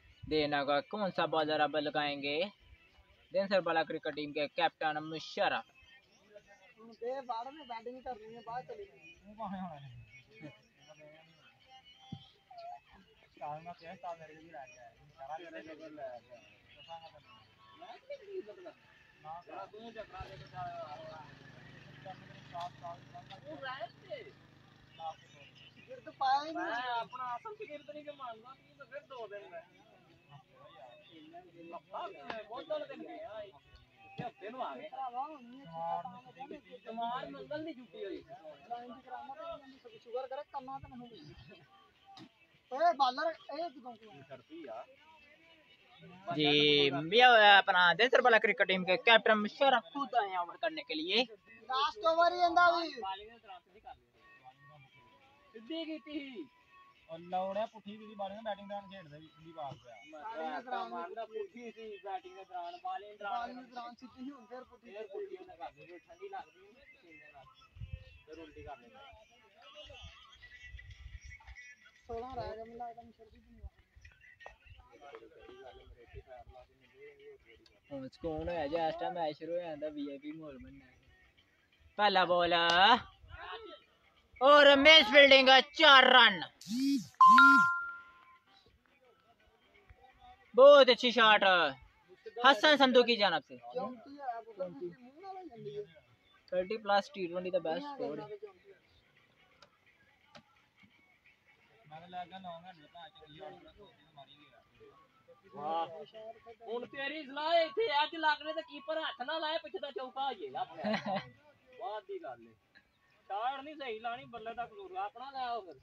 देन अगर कौन सा बॉलर अब लगाएँगे देन सर बाला क्रिकेट टीम के कैप्टन मुशरफ फिर तो पाया ही नहीं। अपना आसन तो से गिर तो नहीं के मानना तो फिर दो दिन में। जी अपना देसर वाला क्रिकेट टीम के कैप्टन मिश्र खुद आए ओवर करने के लिए। लास्ट ओवर ही अंदा भी की थी। ਔਰ ਲੋੜਾ ਪੁੱਠੀ ਵੀ ਦੀ ਬਾਲਿੰਗ ਨਾਲ ਬੈਟਿੰਗ ਦੌਰਾਨ ਖੇਡਦੇ ਵੀ ਦੀ ਬਾਲ ਪਿਆ ਮਾਰਦਾ ਪੁੱਠੀ ਸੀ ਬੈਟਿੰਗ ਦੇ ਦੌਰਾਨ ਬਾਲਿੰਗ ਦੌਰਾਨ ਦੌਰਾਨ ਸਿੱਧੀ ਹੀ ਹੁੰਦੀ ਹੈ ਪੁੱਠੀ ਫੇਰ ਪੁੱਠੀ ਉਹਨੇ ਕਰਦੇ ਜੇ ਠੰਡੀ ਲੱਗਦੀ ਹੈ ਖੇਡਦੇ ਨਾਲ ਫਿਰ ਉਲਟੀ ਕਰ ਲੈਂਦਾ 16 ਰਹਿ ਗਿਆ ਮੈਨੂੰ ਲੱਗਦਾ ਮੈਂ ਛੱਡ ਦਿੱਤੀ ਹੁਣ ਸਕੂਨ ਹੋਇਆ ਜੇ ਇਸ ਟਾਈਮ ਮੈਚ ਸ਼ੁਰੂ ਹੋ ਜਾਂਦਾ ਵੀਆਈਪੀ ਮਾਹੌਲ ਬਣਨਾ ਪਹਿਲਾ ਬੋਲ और मिस फील्डिंग चार रन बहुत अच्छी शॉट हसन संधू की जानब से ਚੌਂਤੀ ਆ ਪੁੱਤ ਮੂੰਹ ਨਾਲ ਹੀ ਜਾਂਦੀ ਹੈ थर्टी प्लस टी ट्वेंटी का बेस्ट स्कोर ਮੈਂ ਤਾਂ ਲੱਗ ਗਿਆ 9 ਘੰਟੇ ਭਾਂ ਚੰਗੀ ਸ਼ਾਟ ਬਣਾ ਦੋ ਤਿੰਨ ਮਾਰੀ ਗਿਆ ਹੁਣ ਤੇਰੀ ਸਲਾਹ ਇੱਥੇ ਅੱਜ ਲੱਗਣੇ ਤੇ ਕੀਪਰ ਹੱਥ ਨਾ ਲਾਏ ਪਿੱਛੇ ਦਾ ਚੌਕਾ ਹੋ ਜਾਏਗਾ ਆਪਣੇ ਬਾਅਦ ਦੀ ਗੱਲ ਏ ਸ਼ਾਟ ਨਹੀਂ ਸਹੀ ਲਾਣੀ ਬੱਲੇ ਦਾ ਕਸੂਰ ਆਪਣਾ ਲਾਓ ਫਿਰ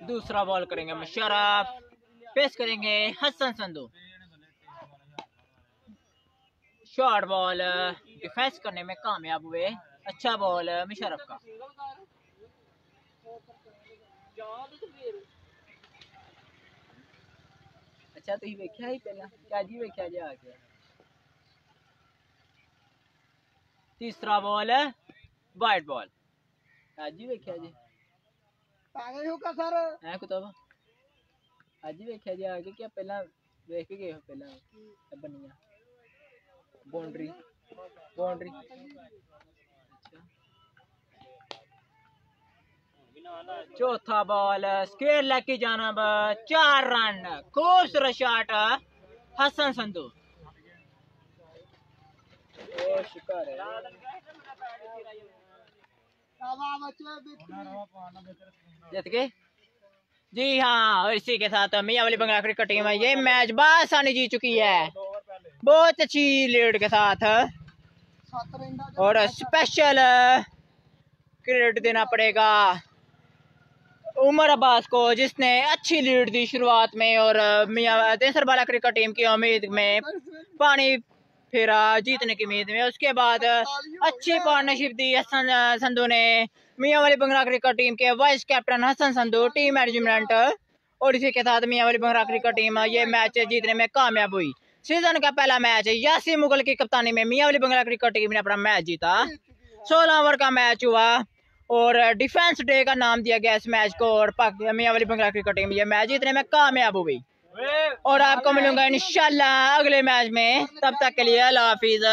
दूसरा बॉल करेंगे मुशर्रफ पेश करेंगे Hasan Sandhu short ball defence करने में कामयाब हुए अच्छा बॉल मुशर्रफ का ਸਿੰਗਲ ਕਰ ਜਾਂ ਤੇ ਫੇਰ ਅੱਛਾ ਤੁਸੀਂ ਵੇਖਿਆ ਹੀ ਪਹਿਲਾਂ ਕਿ ਅੱਜ ਹੀ ਵੇਖਿਆ ਜੇ ਆ ਗਿਆ ਤੀਸਰਾ ਬੋਲ ਵਾਈਟ ਬੋਲ जी। पागल हो का सर? जी आगे क्या पहला देख के गए हो पहला? बनिया। Boundary boundary. अच्छा। चौथा बॉल स्केर लेके जाना बा चार रन। खूबसूरत शॉट हसन संधु। ओ शिकार है। जिसके जी हाँ इसी के साथ मियाँ वाली बंगला क्रिकेट टीम है। ये मैच बासानी जीत चुकी है। बहुत अच्छी लीड के साथ। और स्पेशल क्रिकेट देना पड़ेगा। उमर अब्बास को, जिसने अच्छी लीड दी शुरुआत में। और मियाँ, देसर वाला क्रिकेट टीम की उम्मीद में पानी फेरा जीतने की उम्मीद में। उसके बाद अच्छी पार्टनरशिप दी हसन संधू ने। मियाँ वाली बंगला क्रिकेट टीम के vice captain Hassan Sandhu team management और इसी के साथ मियाँ वाली बंगला क्रिकेट टीम ये मैच जीतने में कामयाब हुई। सीज़न का पहला मैच यासी मुगल की कप्तानी में मियाँ वाली बंगला क्रिकेट टीम ने अपना मैच जीता। सोलह ओवर का मैच हुआ, और डिफेंस डे का नाम दिया गया इस मैच को, और मियाँ वाली बंगला क्रिकेट टीम ये मैच जीतने में कामयाब हुई। और आपको मिलूँगा इनशाला अगले मैच में। तब तक के लिए अल्लाह हाफिज।